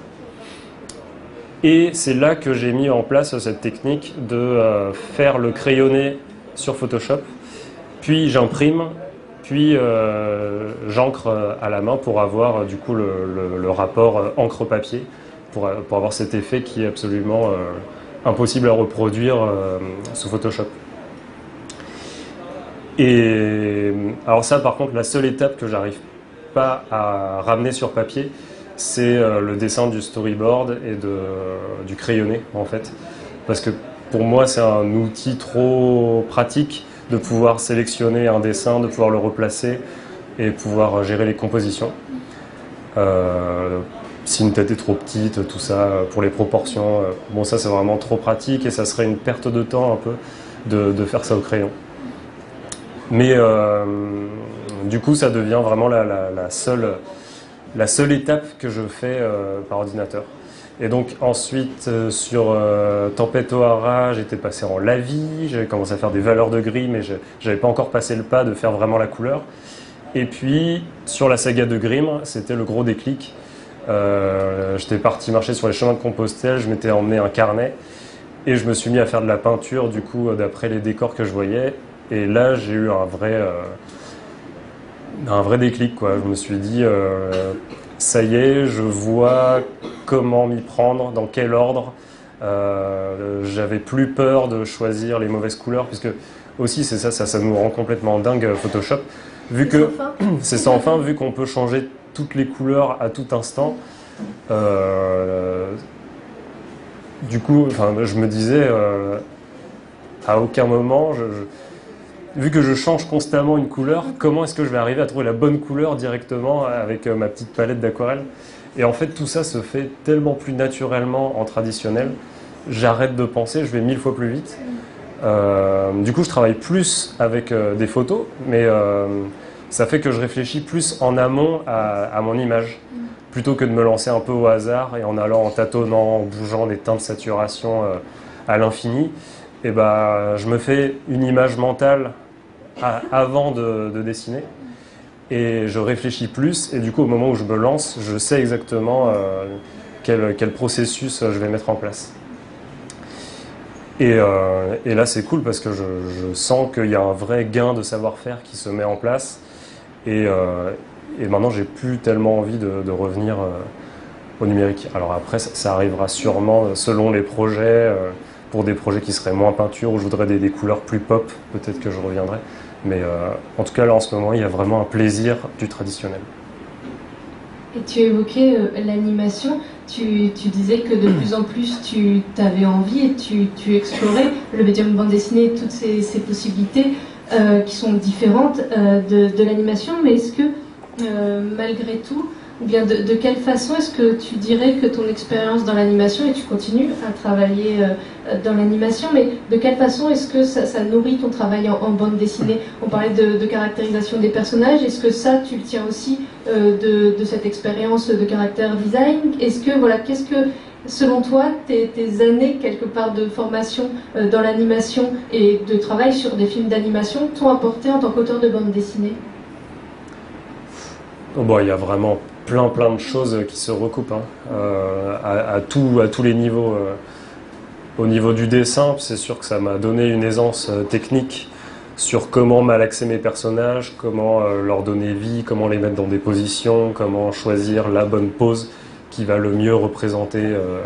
Et c'est là que j'ai mis en place cette technique de euh, faire le crayonné sur Photoshop, puis j'imprime, puis euh, j'encre à la main pour avoir du coup le, rapport encre-papier, pour, pour, avoir cet effet qui est absolument euh, impossible à reproduire sous Photoshop. Et alors ça par contre, la seule étape que j'arrive pas à ramener sur papier, c'est euh, le dessin du storyboard et du crayonné en fait. Parce que pour moi c'est un outil trop pratique de pouvoir sélectionner un dessin, de pouvoir le replacer et pouvoir gérer les compositions. Euh, si une tête est trop petite, tout ça, pour les proportions, euh, bon ça c'est vraiment trop pratique et ça serait une perte de temps un peu de, faire ça au crayon. Mais du coup ça devient vraiment la seule la seule étape que je fais euh, par ordinateur. Et donc ensuite euh, sur euh, Tempête O'Hara, j'étais passé en lavis, j'avais commencé à faire des valeurs de gris, mais je n'avais pas encore passé le pas de faire vraiment la couleur. Et puis sur la saga de Grimm, c'était le gros déclic. J'étais parti marcher sur les chemins de Compostelle, je m'étais emmené un carnet et je me suis mis à faire de la peinture du coup d'après les décors que je voyais. Et là j'ai eu un vrai un vrai déclic. Quoi. Je me suis dit, euh, ça y est, je vois comment m'y prendre, dans quel ordre. Euh, j'avais plus peur de choisir les mauvaises couleurs, puisque aussi c'est ça, ça, ça nous rend complètement dingue Photoshop. Vu que c'est ça enfin, vu qu'on peut changer toutes les couleurs à tout instant. Euh, du coup, je me disais, à aucun moment, vu que je change constamment une couleur, comment est-ce que je vais arriver à trouver la bonne couleur directement avec euh, ma petite palette d'aquarelle? Et en fait, tout ça se fait tellement plus naturellement en traditionnel. J'arrête de penser, je vais mille fois plus vite. Euh, du coup, je travaille plus avec euh, des photos, mais ça fait que je réfléchis plus en amont à, mon image, plutôt que de me lancer un peu au hasard et en allant en tâtonnant, en bougeant des teintes de saturation à l'infini. Et ben, je me fais une image mentale avant de, dessiner. Et je réfléchis plus, et du coup, au moment où je me lance, je sais exactement euh, quel, processus je vais mettre en place. Et, euh, là, c'est cool parce que je, sens qu'il y a un vrai gain de savoir-faire qui se met en place. Et, euh, et maintenant, j'ai plus tellement envie de, revenir au numérique. Alors après, ça, arrivera sûrement selon les projets. pour des projets qui seraient moins peinture, où je voudrais des couleurs plus pop, peut-être que je reviendrai. Mais euh, en tout cas, là, en ce moment, il y a vraiment un plaisir du traditionnel. Et tu évoquais euh, l'animation. Tu, disais que de plus en plus, tu avais envie et tu, explorais le médium bande dessinée, toutes ces, possibilités euh, qui sont différentes de, l'animation. Mais est-ce que, malgré tout, ou bien de, quelle façon est-ce que tu dirais que ton expérience dans l'animation, et tu continues à travailler euh, dans l'animation, mais de quelle façon est-ce que ça, nourrit ton travail en, bande dessinée? On parlait de, caractérisation des personnages, est-ce que ça tu le tiens aussi euh, de, cette expérience de caractère design? Est-ce que, voilà, qu'est-ce que selon toi, tes, années quelque part de formation euh, dans l'animation et de travail sur des films d'animation t'ont apporté en tant qu'auteur de bande dessinée? Oh, bon, Il y a vraiment plein plein de choses qui se recoupent hein. euh, à tous les niveaux. Euh. Au niveau du dessin, c'est sûr que ça m'a donné une aisance technique sur comment malaxer mes personnages, comment leur donner vie, comment les mettre dans des positions, comment choisir la bonne pose qui va le mieux représenter euh,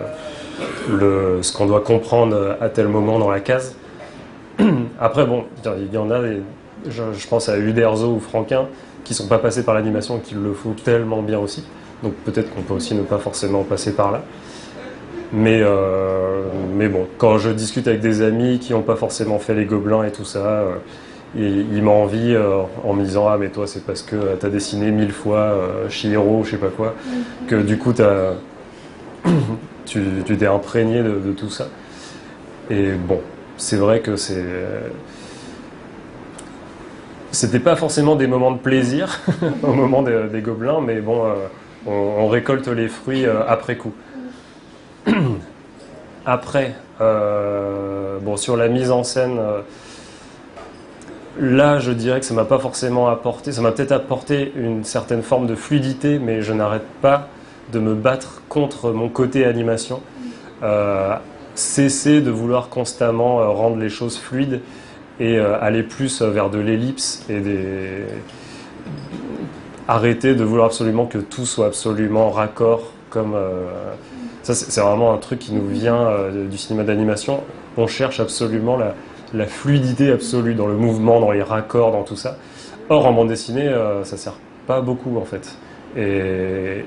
le, ce qu'on doit comprendre à tel moment dans la case. Après, bon, il y en a, je, pense à Uderzo ou Franquin, qui sont pas passés par l'animation et qui le font tellement bien aussi. Donc peut-être qu'on peut aussi ne pas forcément passer par là. Mais, euh, mais bon, quand je discute avec des amis qui n'ont pas forcément fait les gobelins et tout ça, euh, il m'a envie euh, en me disant Ah, mais toi, c'est parce que tu as dessiné mille fois euh, Chihiro, je sais pas quoi, que du coup, as, tu t'es imprégné de, tout ça. Et bon, c'est vrai que c'est. C'était pas forcément des moments de plaisir au moment des, gobelins, mais bon, euh, on, récolte les fruits après coup. après, bon, sur la mise en scène Là, je dirais que ça m'a pas forcément apporté, ça m'a peut-être apporté une certaine forme de fluidité, mais je n'arrête pas de me battre contre mon côté animation. Euh, cesser de vouloir constamment euh, rendre les choses fluides et euh, aller plus vers de l'ellipse et des... arrêter de vouloir absolument que tout soit absolument raccord comme ça c'est vraiment un truc qui nous vient du cinéma d'animation on cherche absolument la, la fluidité absolue dans le mouvement, dans les raccords, dans tout ça. Or, en bande dessinée, euh, ça sert pas beaucoup en fait. Et,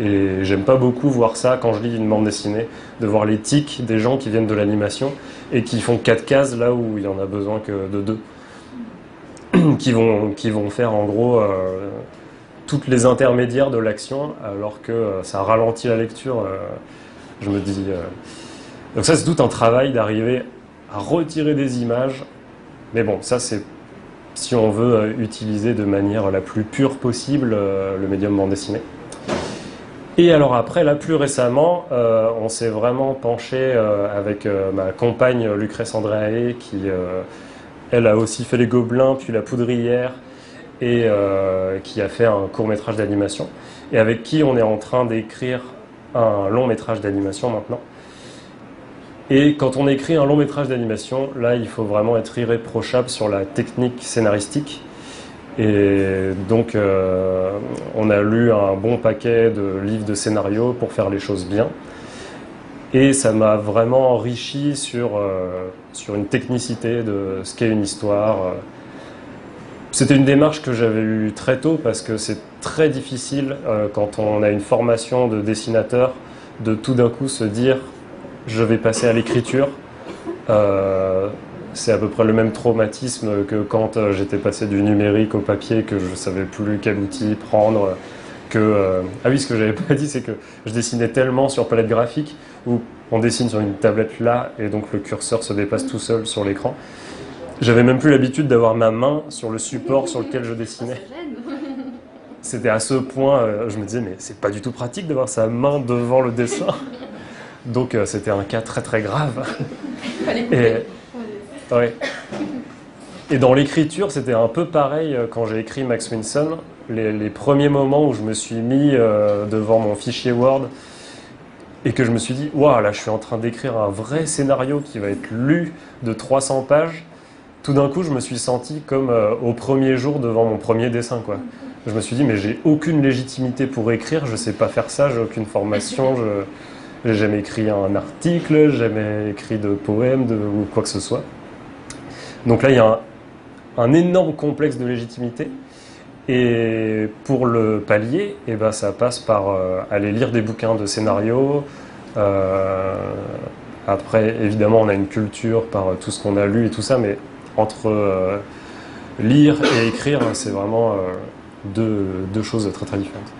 j'aime pas beaucoup voir ça quand je lis une bande dessinée, de voir les tics des gens qui viennent de l'animation et qui font quatre cases là où il y en a besoin que de deux. qui, vont, qui vont faire en gros euh, toutes les intermédiaires de l'action alors que euh, ça ralentit la lecture. je me dis. Donc, ça, c'est tout un travail d'arriver à retirer des images. Mais bon, ça c'est si on veut euh, utiliser de manière la plus pure possible euh, le médium bande dessinée. Et alors après, là plus récemment, euh, on s'est vraiment penché avec ma compagne Lucrèce Andréae qui, elle a aussi fait les Gobelins, puis la Poudrière, et qui a fait un court métrage d'animation, et avec qui on est en train d'écrire un long métrage d'animation maintenant. Et quand on écrit un long métrage d'animation, là, il faut vraiment être irréprochable sur la technique scénaristique. Et donc, euh, on a lu un bon paquet de livres de scénario pour faire les choses bien. Et ça m'a vraiment enrichi sur, euh, sur une technicité de ce qu'est une histoire. C'était une démarche que j'avais eue très tôt parce que c'est très difficile euh, quand on a une formation de dessinateur de tout d'un coup se dire je vais passer à l'écriture. Euh, c'est à peu près le même traumatisme que quand euh, j'étais passé du numérique au papier, que je savais plus quel outil prendre. Que, euh, ah oui, ce que j'avais pas dit, c'est que je dessinais tellement sur palette graphique où on dessine sur une tablette là et donc le curseur se dépasse tout seul sur l'écran. J'avais même plus l'habitude d'avoir ma main sur le support sur lequel je dessinais. C'était à ce point, je me disais, mais c'est pas du tout pratique d'avoir sa main devant le dessin. Donc euh, c'était un cas très très grave. Et, Et dans l'écriture, c'était un peu pareil euh, quand j'ai écrit Max Winson. Les, premiers moments où je me suis mis euh, devant mon fichier Word et que je me suis dit, waouh, là je suis en train d'écrire un vrai scénario qui va être lu de 300 pages. Tout d'un coup, je me suis senti comme au premier jour devant mon premier dessin. Quoi. Je me suis dit, mais j'ai aucune légitimité pour écrire, je ne sais pas faire ça, j'ai aucune formation. Je j'ai jamais écrit un article, jamais écrit de poème de, ou quoi que ce soit. Donc là, il y a un, énorme complexe de légitimité. Et pour le pallier, eh ben, ça passe par euh, aller lire des bouquins de scénario. Euh, après, évidemment, on a une culture par tout ce qu'on a lu et tout ça, mais entre euh, lire et écrire, c'est vraiment deux, deux choses très très différentes.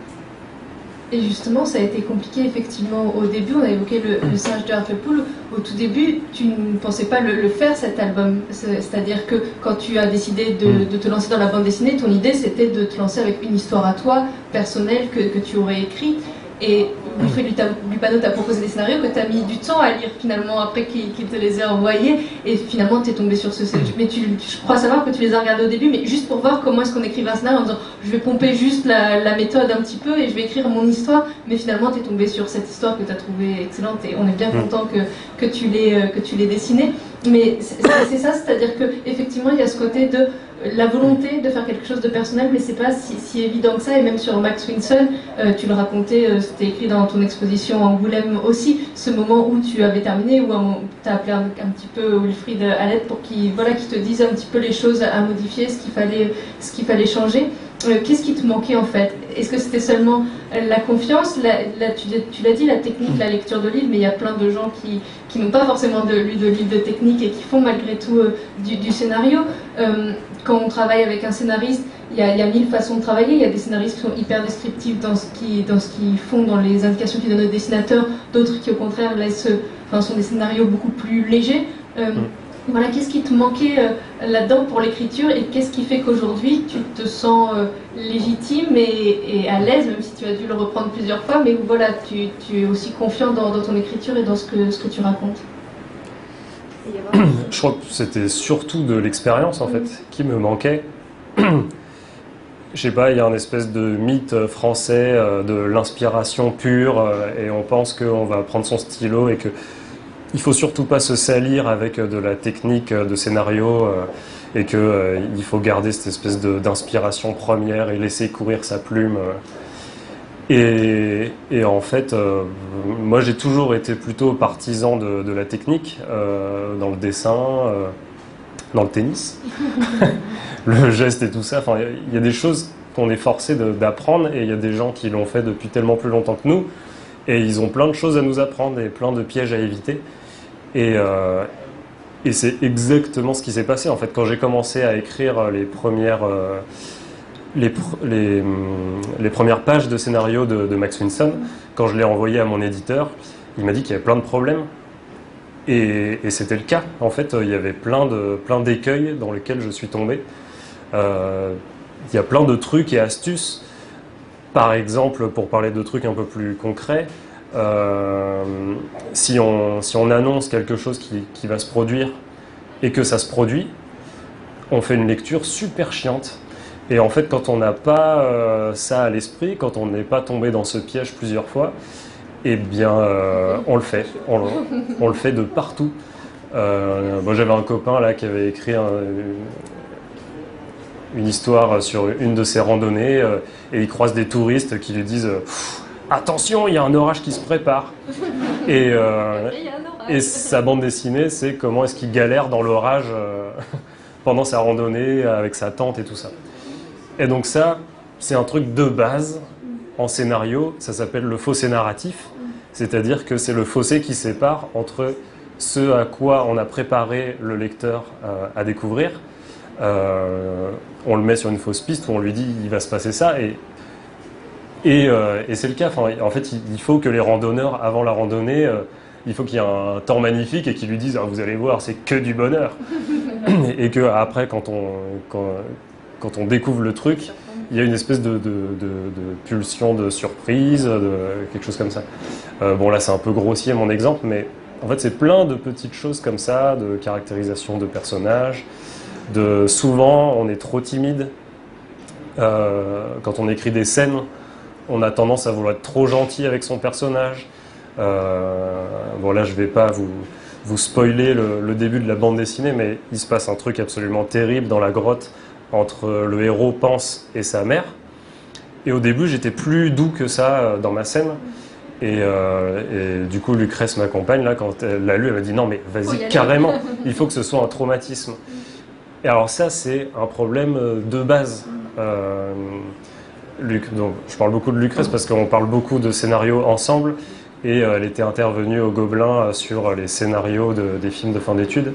Et justement, ça a été compliqué effectivement au début. On a évoqué le, singe de Hartlepool. Au tout début, tu ne pensais pas le, faire cet album. C'est-à-dire que quand tu as décidé mm. de, te lancer dans la bande dessinée, ton idée c'était de te lancer avec une histoire à toi, personnelle, que, tu aurais écrit. Et Wilfried Lupano t'a proposé des scénarios que tu as mis du temps à lire finalement après qu'il te les ait envoyés. Et finalement, tu es tombé sur ce scénario. Mais tu, je crois savoir que tu les as regardés au début, mais juste pour voir comment est-ce qu'on écrivait un scénario en disant je vais pomper juste la, méthode un petit peu et je vais écrire mon histoire. Mais finalement, tu es tombé sur cette histoire que tu as trouvée excellente et on est bien mm. content que, que tu l'aies dessinée. Mais c'est ça, c'est-à-dire qu'effectivement, il y a ce côté de la volonté de faire quelque chose de personnel, mais c'est pas si, évident que ça. Et même sur Max Winson, euh, tu le racontais, euh, c'était écrit dans ton exposition Angoulême aussi, ce moment où tu avais terminé, où tu as appelé un, petit peu Wilfried l'aide pour qu'il voilà, te dise un petit peu les choses à modifier, ce qu'il fallait, ce qu'il fallait changer. Euh, qu'est-ce qui te manquait en fait? Est-ce que c'était seulement la confiance? La, Tu, l'as dit, la technique, la lecture de livres, mais il y a plein de gens qui, qui n'ont pas forcément de, lu de livres de technique et qui font malgré tout du, scénario quand on travaille avec un scénariste, il y, a, mille façons de travailler. Il y a des scénaristes qui sont hyper descriptifs dans ce qu'ils font, dans les indications qu'ils donnent aux dessinateurs, d'autres qui au contraire laissent, enfin, sont des scénarios beaucoup plus légers. Euh, mm. Voilà, qu'est-ce qui te manquait euh, là-dedans pour l'écriture et qu'est-ce qui fait qu'aujourd'hui tu te sens euh, légitime et, à l'aise, même si tu as dû le reprendre plusieurs fois, mais voilà, tu, es aussi confiant dans, ton écriture et dans ce que, tu racontes? Je crois que c'était surtout de l'expérience en fait qui me manquait. Je sais pas, il y a un espèce de mythe français euh, de l'inspiration pure et on pense qu'on va prendre son stylo et que il faut surtout pas se salir avec de la technique de scénario euh, et qu'il faut garder cette espèce d'inspiration première et laisser courir sa plume. Et, en fait, euh, moi j'ai toujours été plutôt partisan de, la technique euh, dans le dessin, euh, dans le tennis, le geste et tout ça. Enfin, il y, a des choses qu'on est forcé d'apprendre et il y a des gens qui l'ont fait depuis tellement plus longtemps que nous et ils ont plein de choses à nous apprendre et plein de pièges à éviter. Et, et c'est exactement ce qui s'est passé en fait quand j'ai commencé à écrire les premières Hum, les, premières pages de scénario de, Max Winson, quand je l'ai envoyé à mon éditeur, il m'a dit qu'il y avait plein de problèmes. Et, c'était le cas. En fait, il y avait plein de plein d'écueils dans lesquels je suis tombé. Euh, il y a plein de trucs et astuces. Par exemple, pour parler de trucs un peu plus concrets, euh, si, on, annonce quelque chose qui, va se produire et que ça se produit, on fait une lecture super chiante et en fait, quand on n'a pas euh, ça à l'esprit, quand on n'est pas tombé dans ce piège plusieurs fois, eh bien, euh, on le fait. On, le fait de partout. Moi, j'avais un copain là qui avait écrit une histoire sur une de ses randonnées et il croise des touristes qui lui disent Attention, il y a un orage qui se prépare. Et, et sa bande dessinée, c'est comment est-ce qu'il galère dans l'orage pendant sa randonnée avec sa tente et tout ça. Et donc ça, c'est un truc de base en scénario, ça s'appelle le fossé narratif, c'est-à-dire que c'est le fossé qui sépare entre ce à quoi on a préparé le lecteur euh, à découvrir. Euh, on le met sur une fausse piste où on lui dit il va se passer ça et, et, euh, c'est le cas. en fait, il, faut que les randonneurs, avant la randonnée, il faut qu'il y ait un temps magnifique et qu'ils lui disent ah, vous allez voir, c'est que du bonheur. et que après, quand on, quand on découvre le truc, il y a une espèce de, pulsion de surprise, de quelque chose comme ça. Euh, bon, là, c'est un peu grossier mon exemple, mais en fait, c'est plein de petites choses comme ça, de caractérisation de personnages. De souvent, on est trop timide. Euh, quand on écrit des scènes, on a tendance à vouloir être trop gentil avec son personnage. Euh, bon, là, je vais pas vous, vous spoiler le, début de la bande dessinée, mais il se passe un truc absolument terrible dans la grotte entre le héros pense et sa mère. Et au début, j'étais plus doux que ça euh, dans ma scène. Euh, et, du coup, Lucrèce, ma compagne, là, quand elle l'a lu, elle m'a dit non, mais vas-y, carrément, il faut que ce soit un traumatisme. Alors, ça, c'est un problème euh, de base. donc, je parle beaucoup de Lucrèce parce qu'on parle beaucoup de scénarios ensemble. Et elle était intervenue au Gobelin sur les scénarios des films de fin d'études.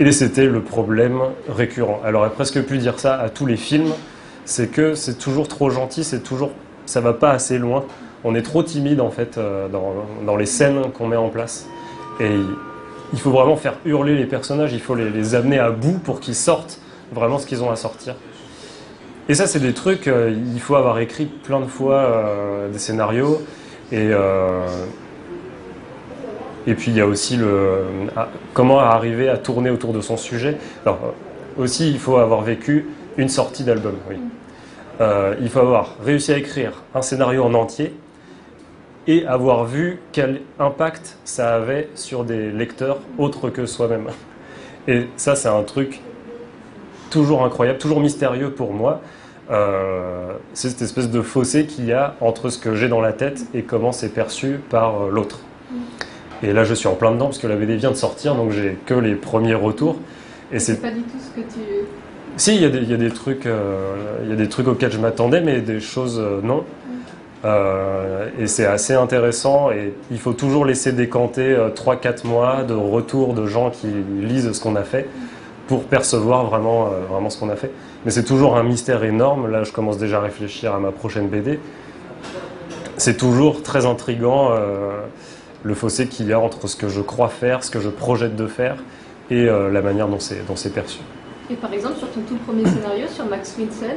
Et c'était le problème récurrent. Elle aurait presque pu dire ça à tous les films, c'est que c'est toujours trop gentil, c'est toujours, ça va pas assez loin. On est trop timide en fait euh, dans, les scènes qu'on met en place. Et il faut vraiment faire hurler les personnages, il faut les, amener à bout pour qu'ils sortent vraiment ce qu'ils ont à sortir. Et ça, c'est des trucs, euh, il faut avoir écrit plein de fois euh, des scénarios. Et, et puis il y a aussi le, comment arriver à tourner autour de son sujet. Aussi, il faut avoir vécu une sortie d'album. Il faut avoir réussi à écrire un scénario en entier et avoir vu quel impact ça avait sur des lecteurs autres que soi-même. Et ça, c'est un truc toujours incroyable, toujours mystérieux pour moi. Euh, c'est cette espèce de fossé qu'il y a entre ce que j'ai dans la tête et comment c'est perçu par euh, l'autre. Et là, je suis en plein dedans parce que la BD vient de sortir, donc j'ai que les premiers retours. Et c'est pas du tout ce que tu. Si, il y, y, a des trucs, euh, il y a des trucs auxquels je m'attendais, mais des choses non. Euh, et c'est assez intéressant et il faut toujours laisser décanter 3-4 euh, mois de retour de gens qui lisent ce qu'on a fait pour percevoir vraiment, euh, vraiment ce qu'on a fait. Mais c'est toujours un mystère énorme. Là, je commence déjà à réfléchir à ma prochaine BD. C'est toujours très intrigant le fossé qu'il y a entre ce que je crois faire, ce que je projette de faire et la manière dont c'est perçu. Et par exemple, sur ton tout premier scénario, sur Max Windsor, euh,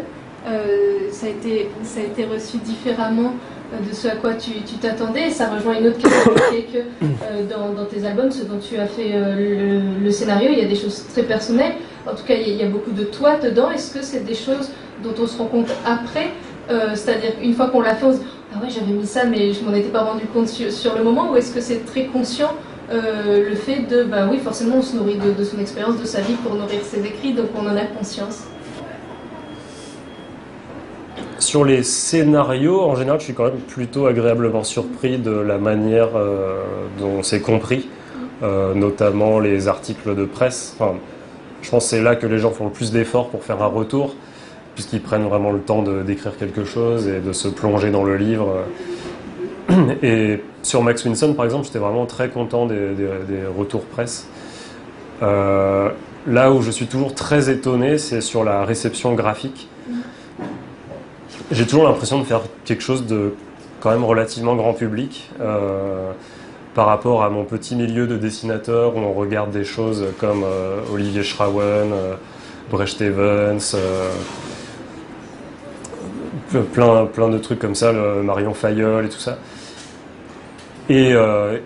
ça, a été, ça a été reçu différemment euh, de ce à quoi tu t'attendais. Ça rejoint une autre question qui est que euh, dans, tes albums, ce dont tu as fait le, scénario, il y a des choses très personnelles. En tout cas, il y, a, beaucoup de toi dedans. Est-ce que c'est des choses dont on se rend compte après C'est-à-dire une fois qu'on l'a fait, on se dit Ah ouais, j'avais mis ça, mais je m'en étais pas rendu compte sur, le moment Ou est-ce que c'est très conscient le fait de, bah oui, forcément, on se nourrit de son expérience, de sa vie pour nourrir ses écrits, donc on en a conscience? Sur les scénarios, en général, je suis quand même plutôt agréablement surpris de la manière euh, dont c'est compris, euh, notamment les articles de presse. je pense que c'est là que les gens font le plus d'efforts pour faire un retour, puisqu'ils prennent vraiment le temps d'écrire quelque chose et de se plonger dans le livre. Et sur Max Winson, par exemple, j'étais vraiment très content des, retours presse. Euh, là où je suis toujours très étonné, c'est sur la réception graphique j'ai toujours l'impression de faire quelque chose de quand même relativement grand public. Euh, par rapport à mon petit milieu de dessinateur où on regarde des choses comme euh, Olivier Schrawen, euh, Brecht Evans, plein, plein de trucs comme ça, Marion Fayol et tout ça. Et,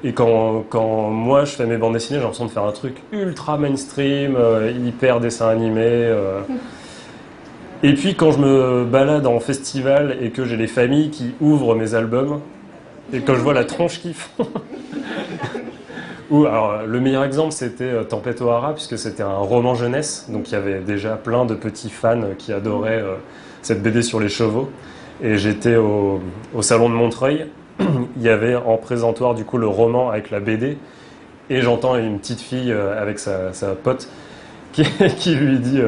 et quand, quand, moi je fais mes bandes dessinées, j'ai l'impression de faire un truc ultra mainstream, hyper dessin animé. Et puis quand je me balade en festival et que j'ai les familles qui ouvrent mes albums, et quand je vois la tronche qu'ils font. Ou, alors, le meilleur exemple, c'était euh, Tempête O'Hara, puisque c'était un roman jeunesse, donc il y avait déjà plein de petits fans qui adoraient euh, cette BD sur les chevaux. Et j'étais au, salon de Montreuil, il y avait en présentoir du coup le roman avec la BD, et j'entends une petite fille euh, avec sa, pote qui, qui lui dit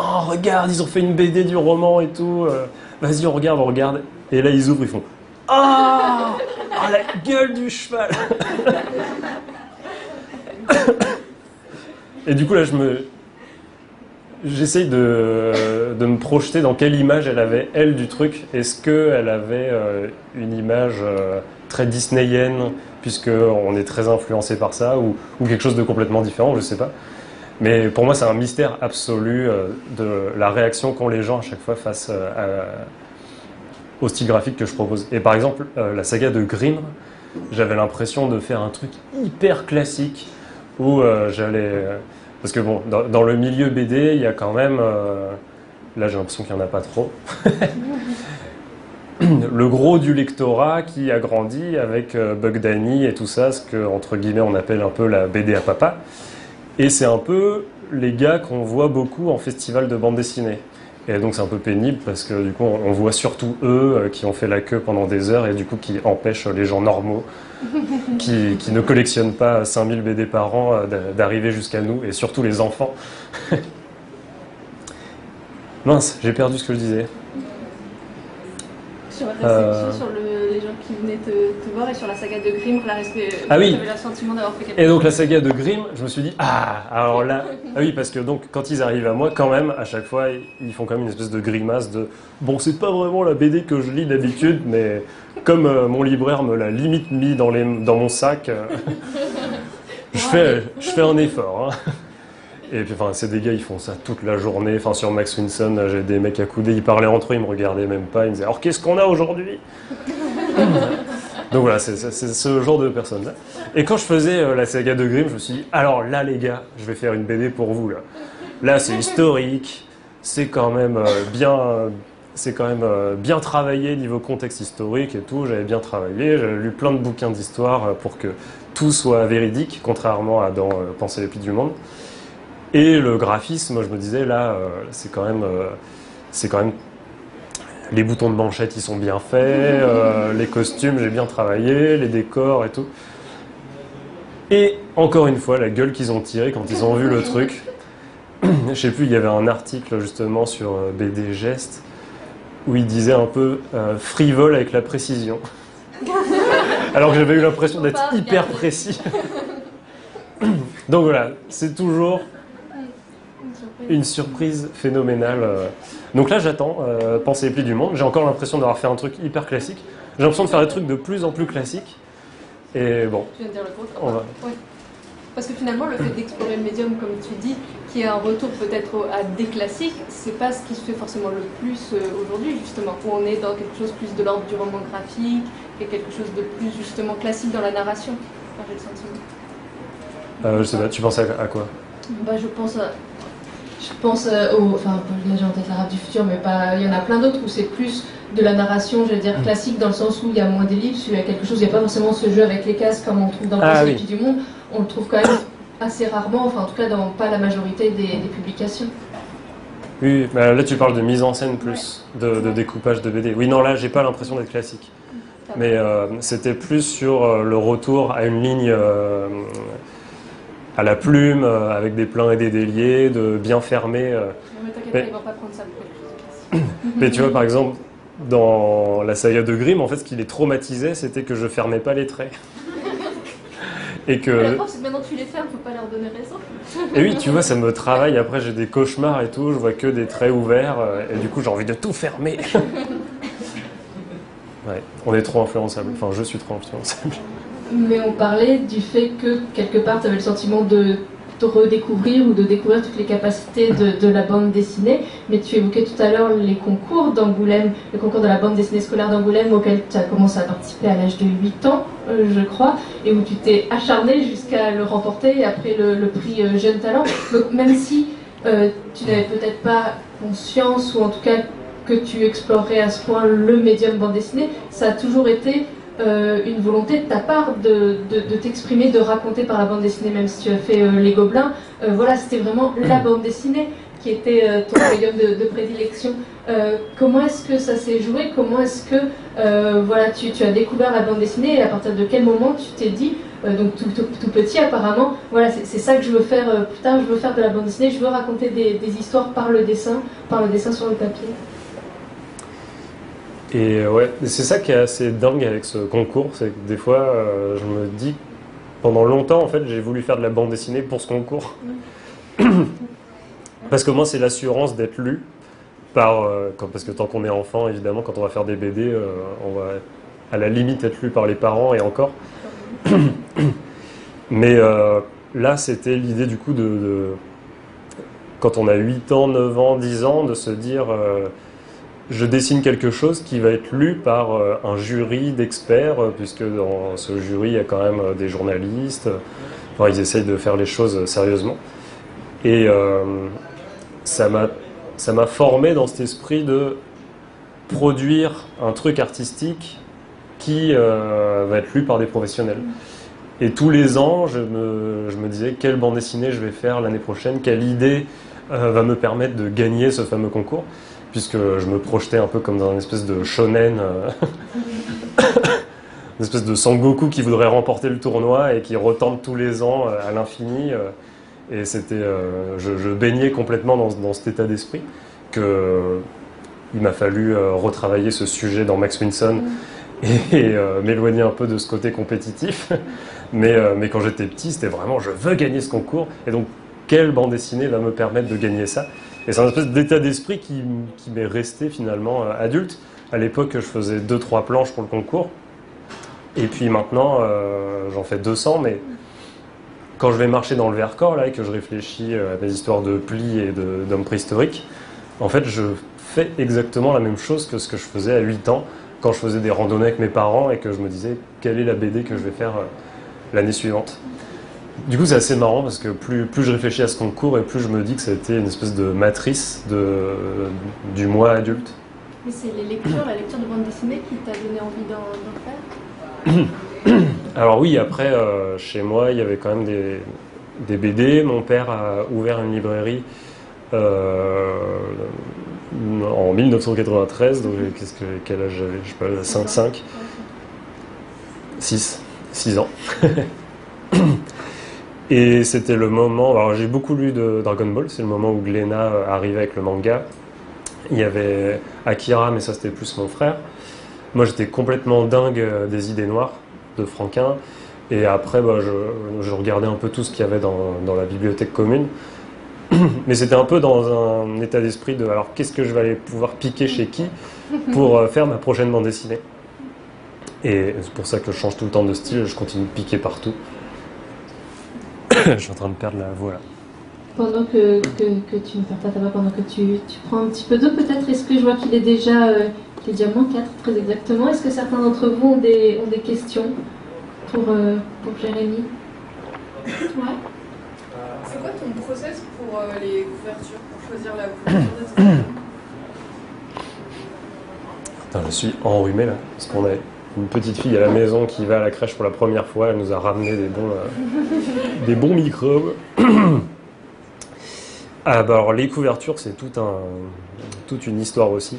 Oh, regarde, ils ont fait une BD du roman et tout. Euh, vas-y, on regarde, on regarde. Et là, ils ouvrent, ils font Ah oh, la gueule du cheval Et du coup, là, je me. J'essaye de, de, me projeter dans quelle image elle avait, elle, du truc. Est-ce qu'elle avait euh, une image euh, très disneyienne, puisqu'on est très influencé par ça, ou, ou, quelque chose de complètement différent, je sais pas. Mais pour moi, c'est un mystère absolu euh, de la réaction qu'ont les gens à chaque fois face euh, au style graphique que je propose. Et par exemple, euh, la saga de Grimm, j'avais l'impression de faire un truc hyper classique où j'allais. parce que dans, le milieu BD, il y a quand même. là, j'ai l'impression qu'il n'y en a pas trop. le gros du lectorat qui a grandi avec Bug Danny et tout ça, ce que, on appelle un peu la BD à papa. Et c'est un peu les gars qu'on voit beaucoup en festival de bande dessinée. Et donc c'est un peu pénible parce que du coup on voit surtout eux euh, qui ont fait la queue pendant des heures et du coup qui empêchent les gens normaux qui, ne collectionnent pas 5000 BD par an euh, d'arriver jusqu'à nous et surtout les enfants. Mince, j'ai perdu ce que je disais. Sur réception, sur les gens qui venaient te, voir et sur la saga de Grimm, la ah oui. le sentiment d'avoir fait quelque Et donc la saga de Grimm, je me suis dit, ah, alors là, ah oui, parce que donc quand ils arrivent à moi, quand même, à chaque fois, ils font quand même une espèce de grimace de, bon, c'est pas vraiment la BD que je lis d'habitude, mais comme euh, mon libraire me l'a limite mis dans, les, dans mon sac, euh, je, fais, je fais un effort. Hein. Et puis, enfin, c'est des gars, ils font ça toute la journée. Enfin, sur Max Winson, j'ai des mecs à couder, ils parlaient entre eux, ils me regardaient même pas. Ils me disaient Alors, qu'est-ce qu'on a aujourd'hui? Donc voilà, c'est ce genre de personne-là. Et quand je faisais euh, la saga de Grimm, je me suis dit, alors là les gars, je vais faire une BD pour vous. Là, là c'est historique, c'est quand même euh, bien... c'est quand même bien travaillé niveau contexte historique et tout. J'avais bien travaillé, j'avais lu plein de bouquins d'histoire pour que tout soit véridique, contrairement à dans Penser les plis du monde. Et le graphisme, je me disais là, c'est quand même, c'est quand même les boutons de manchette, ils sont bien faits, euh, les costumes, j'ai bien travaillé, les décors et tout. Et encore une fois, la gueule qu'ils ont tirée quand ils ont vu le truc. Je sais plus, il y avait un article justement sur euh, BD Geste où il disait un peu euh, frivole avec la précision. Alors que j'avais eu l'impression d'être hyper précis. Donc voilà, c'est toujours une surprise phénoménale. Donc là, j'attends euh, Penser les plis du monde. J'ai encore l'impression d'avoir fait un truc hyper classique. J'ai l'impression de faire des trucs de plus en plus classiques. Et bon. Tu viens de dire le contraire. Parce que finalement, le fait d'explorer le médium, comme tu dis, qui est un retour peut-être à des classiques, c'est pas ce qui se fait forcément le plus euh, aujourd'hui, justement, où on est dans quelque chose plus de l'ordre du roman graphique et quelque chose de plus justement classique dans la narration. j'ai le sentiment. Euh, je sais pas, tu penses à, à quoi? Bah, Je pense à je pense euh, au. Enfin, là j'ai en tête l'arabe du futur, mais pas. Il y en a plein d'autres où c'est plus de la narration, je veux dire, mm. classique, dans le sens où il y a moins des livres, il y a quelque chose, il n'y a pas forcément ce jeu avec les cases comme on trouve dans ah, le du monde. On le trouve quand même assez rarement, enfin en tout cas dans pas la majorité des, publications. Oui, mais là tu parles de mise en scène plus, de, découpage de BD. Oui, non, là j'ai pas l'impression d'être classique. Mais euh, c'était plus sur euh, le retour à une ligne à la plume, euh, avec des pleins et des déliés, de bien fermer. Euh. mais, pas prendre ça mais tu vois, par exemple, dans la saga de Grimm, en fait, ce qui les traumatisait, c'était que je fermais pas les traits. Et que... La maintenant tu les fermes, faut pas leur donner raison. et oui, tu vois, ça me travaille. Après, j'ai des cauchemars et tout. Je vois que des traits ouverts. Euh, et du coup, j'ai envie de tout fermer. ouais, on est trop influençable. Enfin, je suis trop influençable. Mais on parlait du fait que quelque part tu avais le sentiment de, redécouvrir ou de découvrir toutes les capacités de, la bande dessinée. Mais tu évoquais tout à l'heure les concours d'Angoulême, le concours de la bande dessinée scolaire d'Angoulême auquel tu as commencé à participer à l'âge de 8 ans, euh, je crois, et où tu t'es acharné jusqu'à le remporter après le, prix euh, Jeune Talent. Donc même si euh, tu n'avais peut-être pas conscience ou en tout cas que tu explorerais à ce point le médium bande dessinée, ça a toujours été euh, une volonté de ta part de, de, t'exprimer, de raconter par la bande dessinée, même si tu as fait euh, Les Gobelins. Euh, voilà, c'était vraiment la bande dessinée qui était ton médium de, prédilection. comment est-ce que ça s'est joué? Comment est-ce que voilà, tu, tu, as découvert la bande dessinée et à partir de quel moment tu t'es dit, donc tout, tout, petit apparemment, voilà, c'est ça que je veux faire plus tard, je veux faire de la bande dessinée, je veux raconter des, des histoires par le dessin, par le dessin sur le papier. Et ouais, c'est ça qui est assez dingue avec ce concours, c'est que des fois, euh, je me dis, pendant longtemps, en fait, j'ai voulu faire de la bande dessinée pour ce concours. parce que moi, c'est l'assurance d'être lu. Par, euh, parce que tant qu'on est enfant, évidemment, quand on va faire des BD, euh, on va à la limite être lu par les parents et encore. Mais là, c'était l'idée du coup de, de, quand on a 8 ans, 9 ans, 10 ans, de se dire je dessine quelque chose qui va être lu par euh, un jury d'experts, euh, puisque dans ce jury, il y a quand même euh, des journalistes. Ils essayent de faire les choses sérieusement. Et ça m'a formé dans cet esprit de produire un truc artistique qui va être lu par des professionnels. Et tous les ans, je me disais quelle bande dessinée je vais faire l'année prochaine, quelle idée va me permettre de gagner ce fameux concours puisque je me projetais un peu comme dans une espèce de shonen, euh, une espèce de Sangoku qui voudrait remporter le tournoi et qui retente tous les ans euh, à l'infini. Euh, et c'était, je, baignais complètement dans, cet état d'esprit que il m'a fallu retravailler ce sujet dans Max Winson et, m'éloigner un peu de ce côté compétitif. Mais, mais quand j'étais petit, c'était vraiment je veux gagner ce concours. Et donc, quelle bande dessinée va me permettre de gagner ça? Et c'est un espèce d'état d'esprit qui, m'est resté finalement euh, adulte. À l'époque, je faisais 2-3 planches pour le concours. Et puis maintenant, euh, j'en fais 200, mais quand je vais marcher dans le Vercors, là, et que je réfléchis euh, à mes histoires de plis et d'hommes préhistoriques, en fait, je fais exactement la même chose que ce que je faisais à 8 ans, quand je faisais des randonnées avec mes parents et que je me disais quelle est la BD que je vais faire l'année suivante. Du coup, c'est assez marrant parce que plus, plus je réfléchis à ce concours et plus je me dis que ça a été une espèce de matrice de, du moi adulte. Mais c'est les lectures, la lecture de bande dessinée qui t'a donné envie d'en faire Alors oui, après, euh, chez moi, il y avait quand même des, des, BD. Mon père a ouvert une librairie euh, en 1993, donc qu'est-ce que, quel âge j'avais? Je sais pas, 5, 5 6, 6 ans. Et c'était le moment. Alors j'ai beaucoup lu de Dragon Ball, c'est le moment où Glenna euh, arrivait avec le manga. Il y avait Akira, mais ça c'était plus mon frère. Moi j'étais complètement dingue euh, des idées noires de Franquin. Et après, bah, je, regardais un peu tout ce qu'il y avait dans, la bibliothèque commune. Mais c'était un peu dans un état d'esprit de alors qu'est-ce que je vais pouvoir piquer chez qui pour euh, faire ma prochaine bande dessinée? Et c'est pour ça que je change tout le temps de style, je continue de piquer partout. je suis en train de perdre la voix là. Pendant que, que, tu ne perds pas ta voix, pendant que tu, tu prends un petit peu d'eau, peut-être, est-ce que je vois qu'il est déjà, euh, est déjà moins 4 très exactement? Est-ce que certains d'entre vous ont des, ont des questions pour, euh, pour Jérémy? Ouais. C'est quoi ton process pour euh, les couvertures, pour choisir la couverture de Attends, je suis enrhumé là, parce qu'on a une petite fille à la maison qui va à la crèche pour la première fois. Elle nous a ramené des bons, euh, microbes. ah bah alors les couvertures, c'est toute une histoire aussi.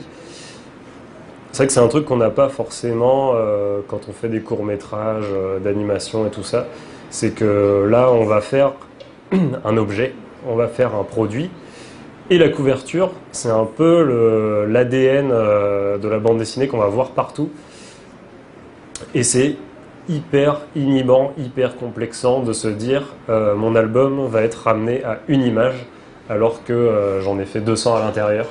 C'est vrai que c'est un truc qu'on n'a pas forcément euh, quand on fait des courts métrages euh, d'animation et tout ça. C'est que là, on va faire un objet, on va faire un produit. Et la couverture, c'est un peu l'ADN de la bande dessinée qu'on va voir partout. Et c'est hyper inhibant, hyper complexant de se dire euh, mon album va être ramené à une image alors que euh, j'en ai fait 200 à l'intérieur.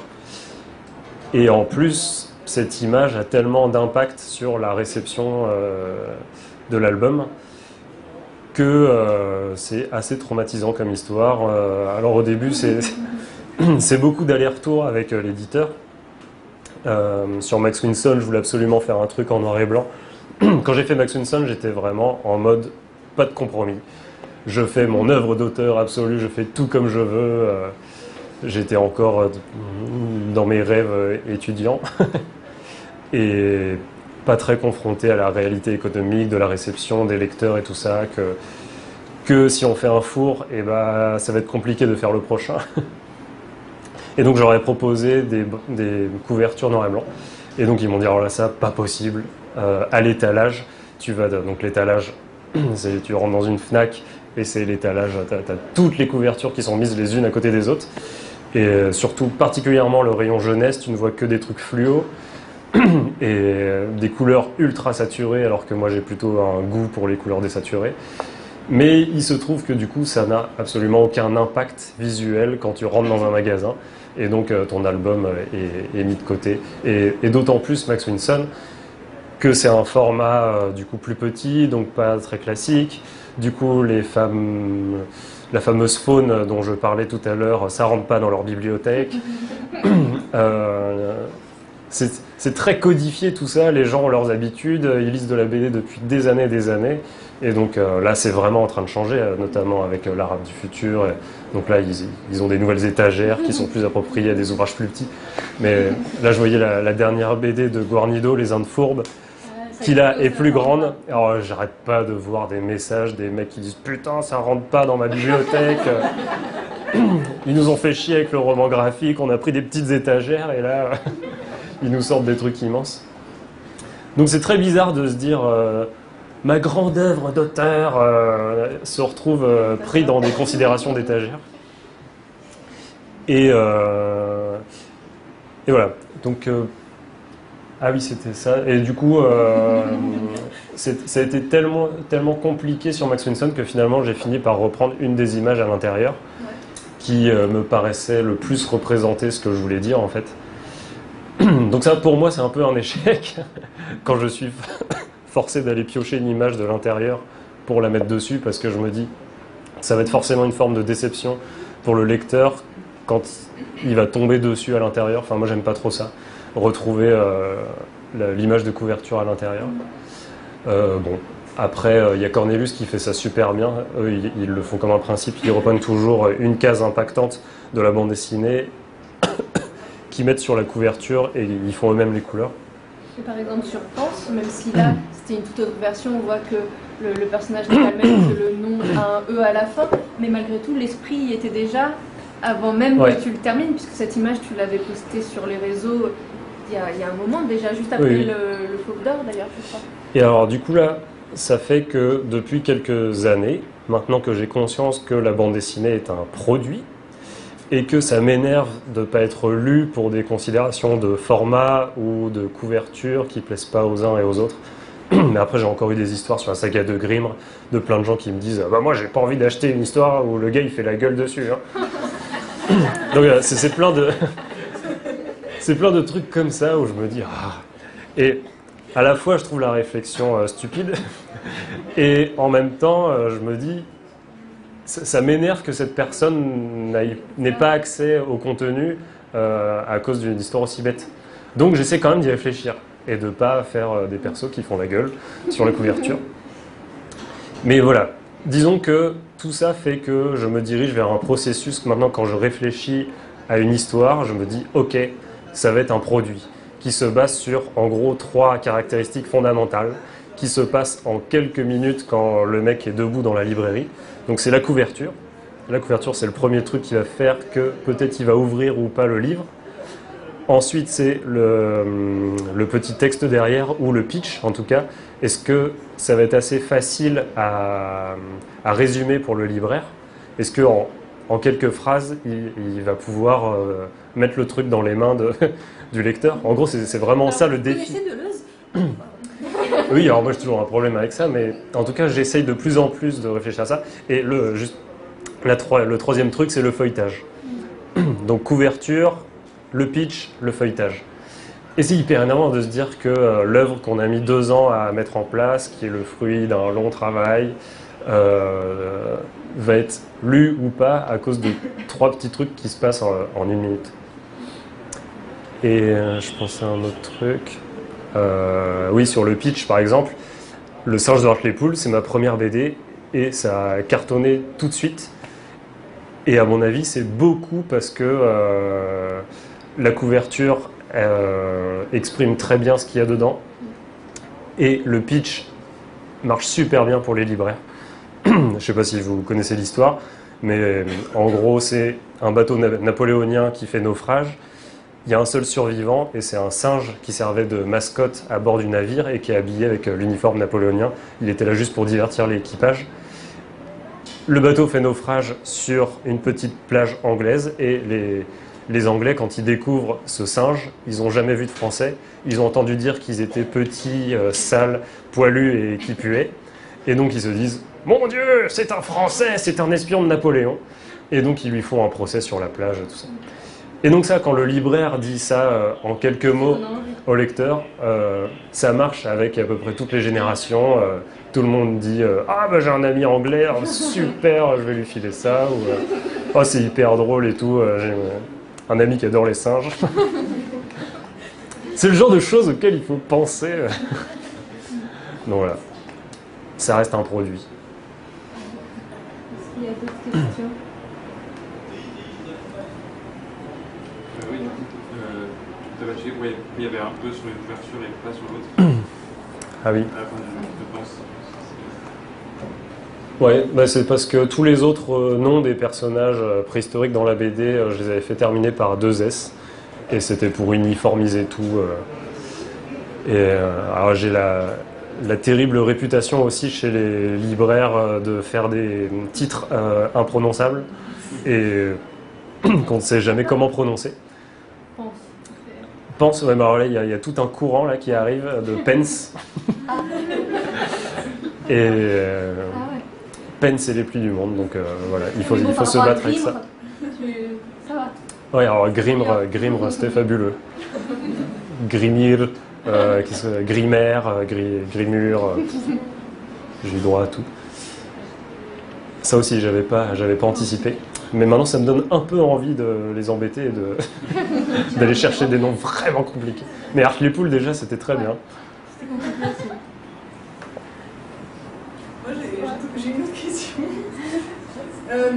Et en plus, cette image a tellement d'impact sur la réception euh, de l'album que c'est assez traumatisant comme histoire. alors au début, c'est beaucoup d'aller-retour avec l'éditeur. sur Max Winson, je voulais absolument faire un truc en noir et blanc. quand j'ai fait Max Winson, j'étais vraiment en mode pas de compromis. Je fais mon œuvre d'auteur absolue, je fais tout comme je veux. Euh, j'étais encore euh, dans mes rêves euh, étudiants et pas très confronté à la réalité économique de la réception des lecteurs et tout ça. Que, que si on fait un four, et eh ben, ça va être compliqué de faire le prochain. Et donc j'aurais proposé des, des, couvertures noir et blanc. Et donc ils m'ont dit, alors là ça, pas possible, à l'étalage. Tu vas donc l'étalage, tu rentres dans une Fnac et c'est l'étalage. Tu as, toutes les couvertures qui sont mises les unes à côté des autres. Et euh, surtout, particulièrement le rayon jeunesse, tu ne vois que des trucs fluo et euh, des couleurs ultra saturées, alors que moi j'ai plutôt un goût pour les couleurs désaturées. Mais il se trouve que du coup, ça n'a absolument aucun impact visuel quand tu rentres dans un magasin. Et donc, ton album est, mis de côté. Et, et d'autant plus, Max Winson, que c'est un format euh, du coup plus petit, donc pas très classique. Du coup, les femmes, la fameuse faune dont je parlais tout à l'heure, ça rentre pas dans leur bibliothèque. euh, c'est très codifié tout ça, les gens ont leurs habitudes, ils lisent de la BD depuis des années et des années. Et donc euh, là, c'est vraiment en train de changer, notamment avec l'arabe du futur. donc là, ils, ils, ont des nouvelles étagères qui sont plus appropriées à des ouvrages plus petits. Mais là, je voyais la, la dernière BD de Guarnido, Les Indes fourbes qui là est plus grande. Alors j'arrête pas de voir des messages des mecs qui disent putain ça rentre pas dans ma bibliothèque. Ils nous ont fait chier avec le roman graphique, on a pris des petites étagères et là ils nous sortent des trucs immenses. Donc c'est très bizarre de se dire euh, ma grande œuvre d'auteur euh, se retrouve euh, pris dans des considérations d'étagères. Et, et voilà. Donc ah oui, c'était ça. Et du coup, euh, ça a été tellement, tellement compliqué sur Max Winson que finalement j'ai fini par reprendre une des images à l'intérieur qui euh, me paraissait le plus représenter ce que je voulais dire en fait. Donc ça pour moi c'est un peu un échec quand je suis forcé d'aller piocher une image de l'intérieur pour la mettre dessus parce que je me dis ça va être forcément une forme de déception pour le lecteur quand il va tomber dessus à l'intérieur. Enfin moi j'aime pas trop ça retrouver euh, l'image de couverture à l'intérieur. bon, après, il y a Cornelius qui fait ça super bien. Eux, ils, le font comme un principe. Ils reprennent toujours une case impactante de la bande dessinée qu'ils mettent sur la couverture et ils font eux-mêmes les couleurs. par exemple sur Pense, même si là c'était une toute autre version, on voit que le, personnage n'est pas le même, que le nom a un E à la fin, mais malgré tout l'esprit était déjà avant même que tu le termines, puisque cette image tu l'avais postée sur les réseaux il y, a, un moment déjà, juste après le, le Fauve d'Or d'ailleurs, je crois. Et alors du coup là, ça fait que depuis quelques années, maintenant que j'ai conscience que la bande dessinée est un produit, et que ça m'énerve de ne pas être lu pour des considérations de format ou de couverture qui plaisent pas aux uns et aux autres. Mais après, j'ai encore eu des histoires sur la saga de Grimm de plein de gens qui me disent Bah, moi, j'ai pas envie d'acheter une histoire où le gars il fait la gueule dessus. Hein. Donc, c'est plein de. C'est plein de trucs comme ça où je me dis Ah. Et à la fois, je trouve la réflexion euh, stupide, et en même temps, euh, je me dis ça, m'énerve que cette personne n'ait pas accès au contenu euh, à cause d'une histoire aussi bête. Donc j'essaie quand même d'y réfléchir et de pas faire des persos qui font la gueule sur la couverture. Mais voilà, disons que tout ça fait que je me dirige vers un processus que maintenant quand je réfléchis à une histoire, je me dis ok, ça va être un produit qui se base sur en gros trois caractéristiques fondamentales qui se passent en quelques minutes quand le mec est debout dans la librairie. Donc c'est la couverture. La couverture, c'est le premier truc qui va faire que peut-être il va ouvrir ou pas le livre. Ensuite, c'est le, petit texte derrière, ou le pitch en tout cas. Est-ce que ça va être assez facile à, résumer pour le libraire? En, quelques phrases, il, va pouvoir euh, mettre le truc dans les mains du lecteur En gros, c'est vraiment ça le défi. Oui, alors moi j'ai toujours un problème avec ça, mais en tout cas j'essaye de plus en plus de réfléchir à ça. Et le, juste, la, le troisième truc, c'est le feuilletage. Donc couverture, le pitch, le feuilletage. Et c'est hyper énervant de se dire que euh, l'œuvre qu'on a mis deux ans à mettre en place, qui est le fruit d'un long travail, euh, va être lue ou pas à cause de trois petits trucs qui se passent en, une minute. Et euh, je pensais à un autre truc. Euh, oui, sur le pitch, par exemple, Le singe de poules, c'est ma première BD et ça a cartonné tout de suite. Et à mon avis, c'est beaucoup parce que euh, la couverture exprime très bien ce qu'il y a dedans et le pitch marche super bien pour les libraires. Je ne sais pas si vous connaissez l'histoire, mais en gros, c'est un bateau napoléonien qui fait naufrage il y a un seul survivant et c'est un singe qui servait de mascotte à bord du navire et qui est habillé avec euh, l'uniforme napoléonien. Il était là juste pour divertir l'équipage. Le bateau fait naufrage sur une petite plage anglaise et les, les Anglais, quand ils découvrent ce singe, ils n'ont jamais vu de Français. Ils ont entendu dire qu'ils étaient petits, euh, sales, poilus et qui puaient. Et donc ils se disent Mon Dieu, c'est un Français, c'est un espion de Napoléon. Et donc ils lui font un procès sur la plage et tout ça. Et donc ça, quand le libraire dit ça euh, en quelques mots au lecteur, euh, ça marche avec à peu près toutes les générations. Euh, tout le monde dit Ah bah j'ai un ami anglais, oh, super, je vais lui filer ça. Ou Oh c'est hyper drôle et tout, j'ai un ami qui adore les singes. c'est le genre de choses auxquelles il faut penser. donc voilà, ça reste un produit. Est-ce qu'il y a d'autres questions il y avait un peu sur une couverture et pas sur l'autre. Ah oui. Ouais, bah c'est parce que tous les autres euh, noms des personnages euh, préhistoriques dans la BD, euh, je les avais fait terminer par deux S. Et c'était pour uniformiser tout. Et alors j'ai la, la, terrible réputation aussi chez les libraires de faire des titres imprononçables. Et qu'on ne sait jamais comment prononcer. Pense, ouais, bah, il y, a tout un courant là qui arrive de Pence. Et euh, ah Pence, c'est les plus du monde, donc euh, voilà, il faut, il faut se battre avec ça. Ça va. Oui, alors. Grimre, Grimre c'était fabuleux. Grimir, euh, Grimer, Grimur, j'ai eu droit à tout. Ça aussi, j'avais pas, j'avais pas anticipé. Mais maintenant, ça me donne un peu envie de les embêter et d'aller chercher des noms vraiment compliqués. Mais Arc les poules, déjà, c'était très bien. C'était compliqué aussi. Moi, j'ai- j'ai une autre question. Euh,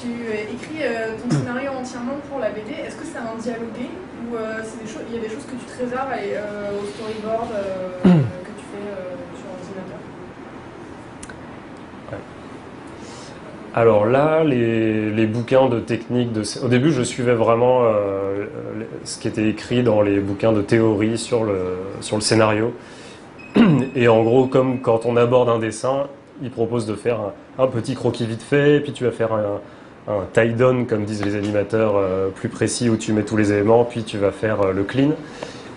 tu écris euh, ton scénario entièrement pour la BD. Est-ce que c'est un dialogué ou euh, il y a des choses que tu te réserves euh, au storyboard euh, que tu fais sur ordinateur Alors là, les, les bouquins de technique, de, au début, je suivais vraiment ce qui était écrit dans les bouquins de théorie sur le, sur le scénario. Et en gros, comme quand on aborde un dessin, il propose de faire un, un petit croquis vite fait, puis tu vas faire un, un tie-down, comme disent les animateurs, euh, plus précis, où tu mets tous les éléments, puis tu vas faire euh, le clean.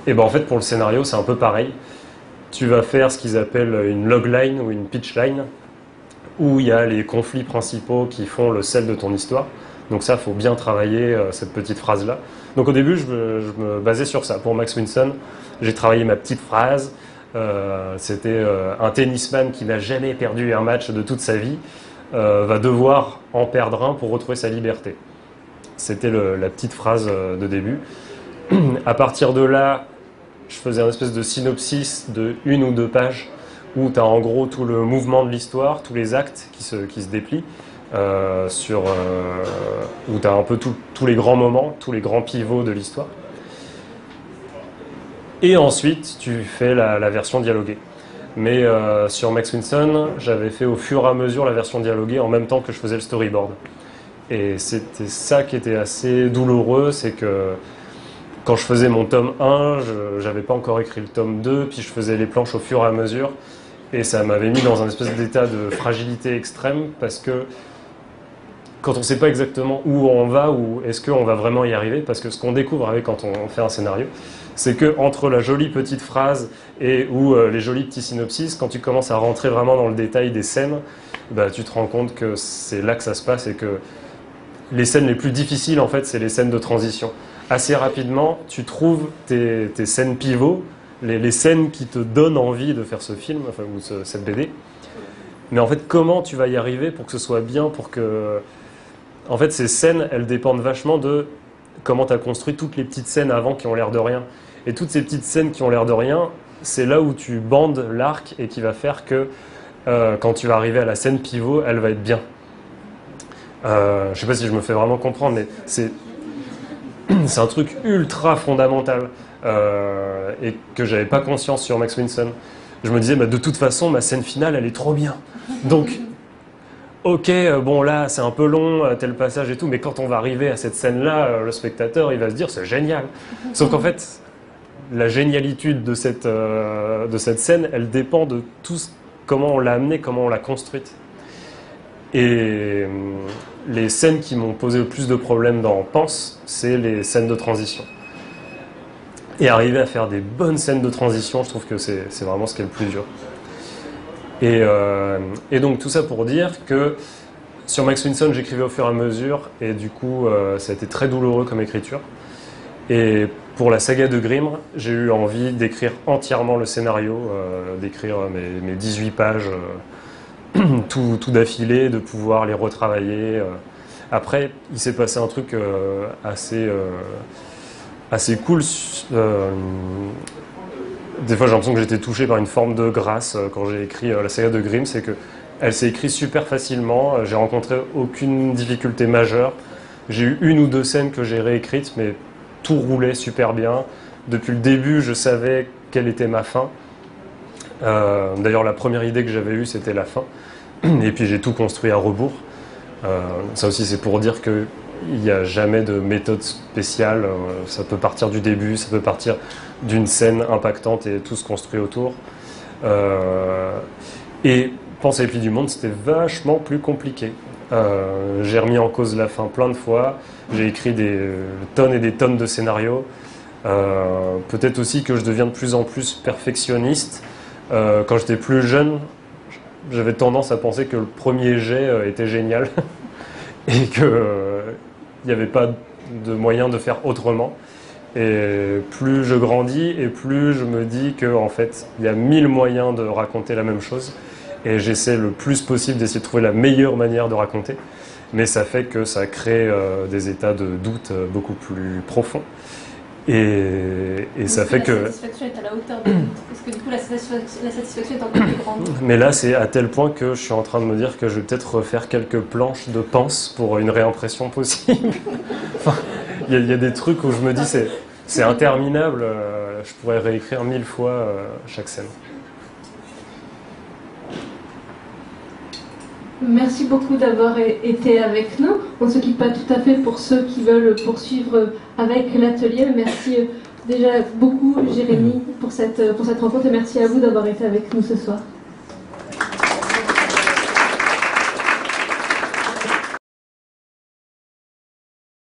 Et ben en fait, pour le scénario, c'est un peu pareil. Tu vas faire ce qu'ils appellent une logline ou une pitch line où il y a les conflits principaux qui font le sel de ton histoire. Donc ça, faut bien travailler euh, cette petite phrase-là. Donc au début, je me, je me basais sur ça. Pour Max Winson, j'ai travaillé ma petite phrase. C'était un tennisman qui n'a jamais perdu un match de toute sa vie euh, va devoir en perdre un pour retrouver sa liberté. C'était la petite phrase euh, de début. à partir de là, je faisais un espèce de synopsis de une ou deux pages où tu as en gros tout le mouvement de l'histoire, tous les actes qui se, qui se déplient, euh, sur, où tu as un peu tous les grands moments, tous les grands pivots de l'histoire. Et ensuite, tu fais la version dialoguée. Mais euh, sur Max Winson, j'avais fait au fur et à mesure la version dialoguée en même temps que je faisais le storyboard. Et c'était ça qui était assez douloureux, c'est que quand je faisais mon tome 1, je n'avais pas encore écrit le tome 2, puis je faisais les planches au fur et à mesure. Et ça m'avait mis dans un espèce d'état de fragilité extrême parce que quand on ne sait pas exactement où on va ou est-ce qu'on va vraiment y arriver, parce que ce qu'on découvre avec quand on fait un scénario, c'est que entre la jolie petite phrase et ou euh, les jolis petits synopsis, quand tu commences à rentrer vraiment dans le détail des scènes, bah, tu te rends compte que c'est là que ça se passe et que les scènes les plus difficiles, en fait, c'est les scènes de transition. Assez rapidement, tu trouves tes, scènes pivots, les, scènes qui te donnent envie de faire ce film, enfin, ou ce- cette BD. Mais en fait, comment tu vas y arriver pour que ce soit bien, pour que... En fait, ces scènes, elles dépendent vachement de comment tu as construit toutes les petites scènes avant qui ont l'air de rien. Et toutes ces petites scènes qui ont l'air de rien, c'est là où tu bandes l'arc et qui va faire que euh, quand tu vas arriver à la scène pivot, elle va être bien. Euh, je sais pas si je me fais vraiment comprendre, mais c'est un truc ultra fondamental euh, et que j'avais pas conscience sur Max Winson. Je me disais, bah, de toute façon, ma scène finale, elle est trop bien. Donc, ok, euh, bon là, c'est un peu long, tel passage et tout, mais quand on va arriver à cette scène-là, le spectateur, il va se dire, c'est génial. Sauf qu'en fait, la génialitude de cette, euh, de cette scène, elle dépend de tout comment on l'a amenée, comment on l'a construite. Et hum, les scènes qui m'ont posé le plus de problèmes dans Pense, c'est les scènes de transition. Et arriver à faire des bonnes scènes de transition, je trouve que c'est vraiment ce qui est le plus dur. Et, euh, et donc tout ça pour dire que sur Max Winson, j'écrivais au fur et à mesure, et du coup, euh, ça a été très douloureux comme écriture. Pour la saga de Grimm, j'ai eu envie d'écrire entièrement le scénario, euh, d'écrire mes, mes 18 pages, euh, tout, d'affilée, de pouvoir les retravailler. euh. Après, il s'est passé un truc assez, assez cool. des fois, j'ai l'impression que j'étais touché par une forme de grâce quand j'ai écrit la saga de Grimm, c'est que elle s'est écrite super facilement. J'ai rencontré aucune difficulté majeure. J'ai eu une ou deux scènes que j'ai réécrites, mais tout roulait super bien. Depuis le début, je savais quelle était ma fin. Euh, D'ailleurs, la première idée que j'avais eue, c'était la fin. Et puis j'ai tout construit à rebours. Euh, ça aussi, c'est pour dire qu'il n'y a jamais de méthode spéciale. Euh, ça peut partir du début, ça peut partir d'une scène impactante et tout se construit autour. Et Pense à les plis du monde, c'était vachement plus compliqué. Euh, j'ai remis en cause la fin plein de fois. J'ai écrit des euh, tonnes et des tonnes de scénarios. Euh, Peut-être aussi que je deviens de plus en plus perfectionniste. Quand j'étais plus jeune, j'avais tendance à penser que le premier jet était génial et qu'il n'y avait pas de moyen de faire autrement. Et plus je grandis et plus je me dis qu'en en fait, il y a mille moyens de raconter la même chose. Et j'essaie le plus possible d'essayer de trouver la meilleure manière de raconter. Mais ça fait que ça crée euh, des états de doute euh, beaucoup plus profonds. Et, et ça fait La que. satisfaction est à la hauteur de. Est-ce que du coup la satisfaction, la satisfaction est encore plus grande? Mais là, c'est à tel point que je suis en train de me dire que je vais peut-être refaire quelques planches de pense pour une réimpression possible. Enfin, il y, a- il y a des trucs où je me dis c'est c'est interminable. euh, je pourrais réécrire mille fois euh, chaque scène. Merci beaucoup d'avoir été avec nous. On ne se quitte pas tout à fait pour ceux qui veulent poursuivre avec l'atelier. Merci euh, déjà beaucoup, Jérémy, pour cette, pour cette rencontre et merci à vous d'avoir été avec nous ce soir.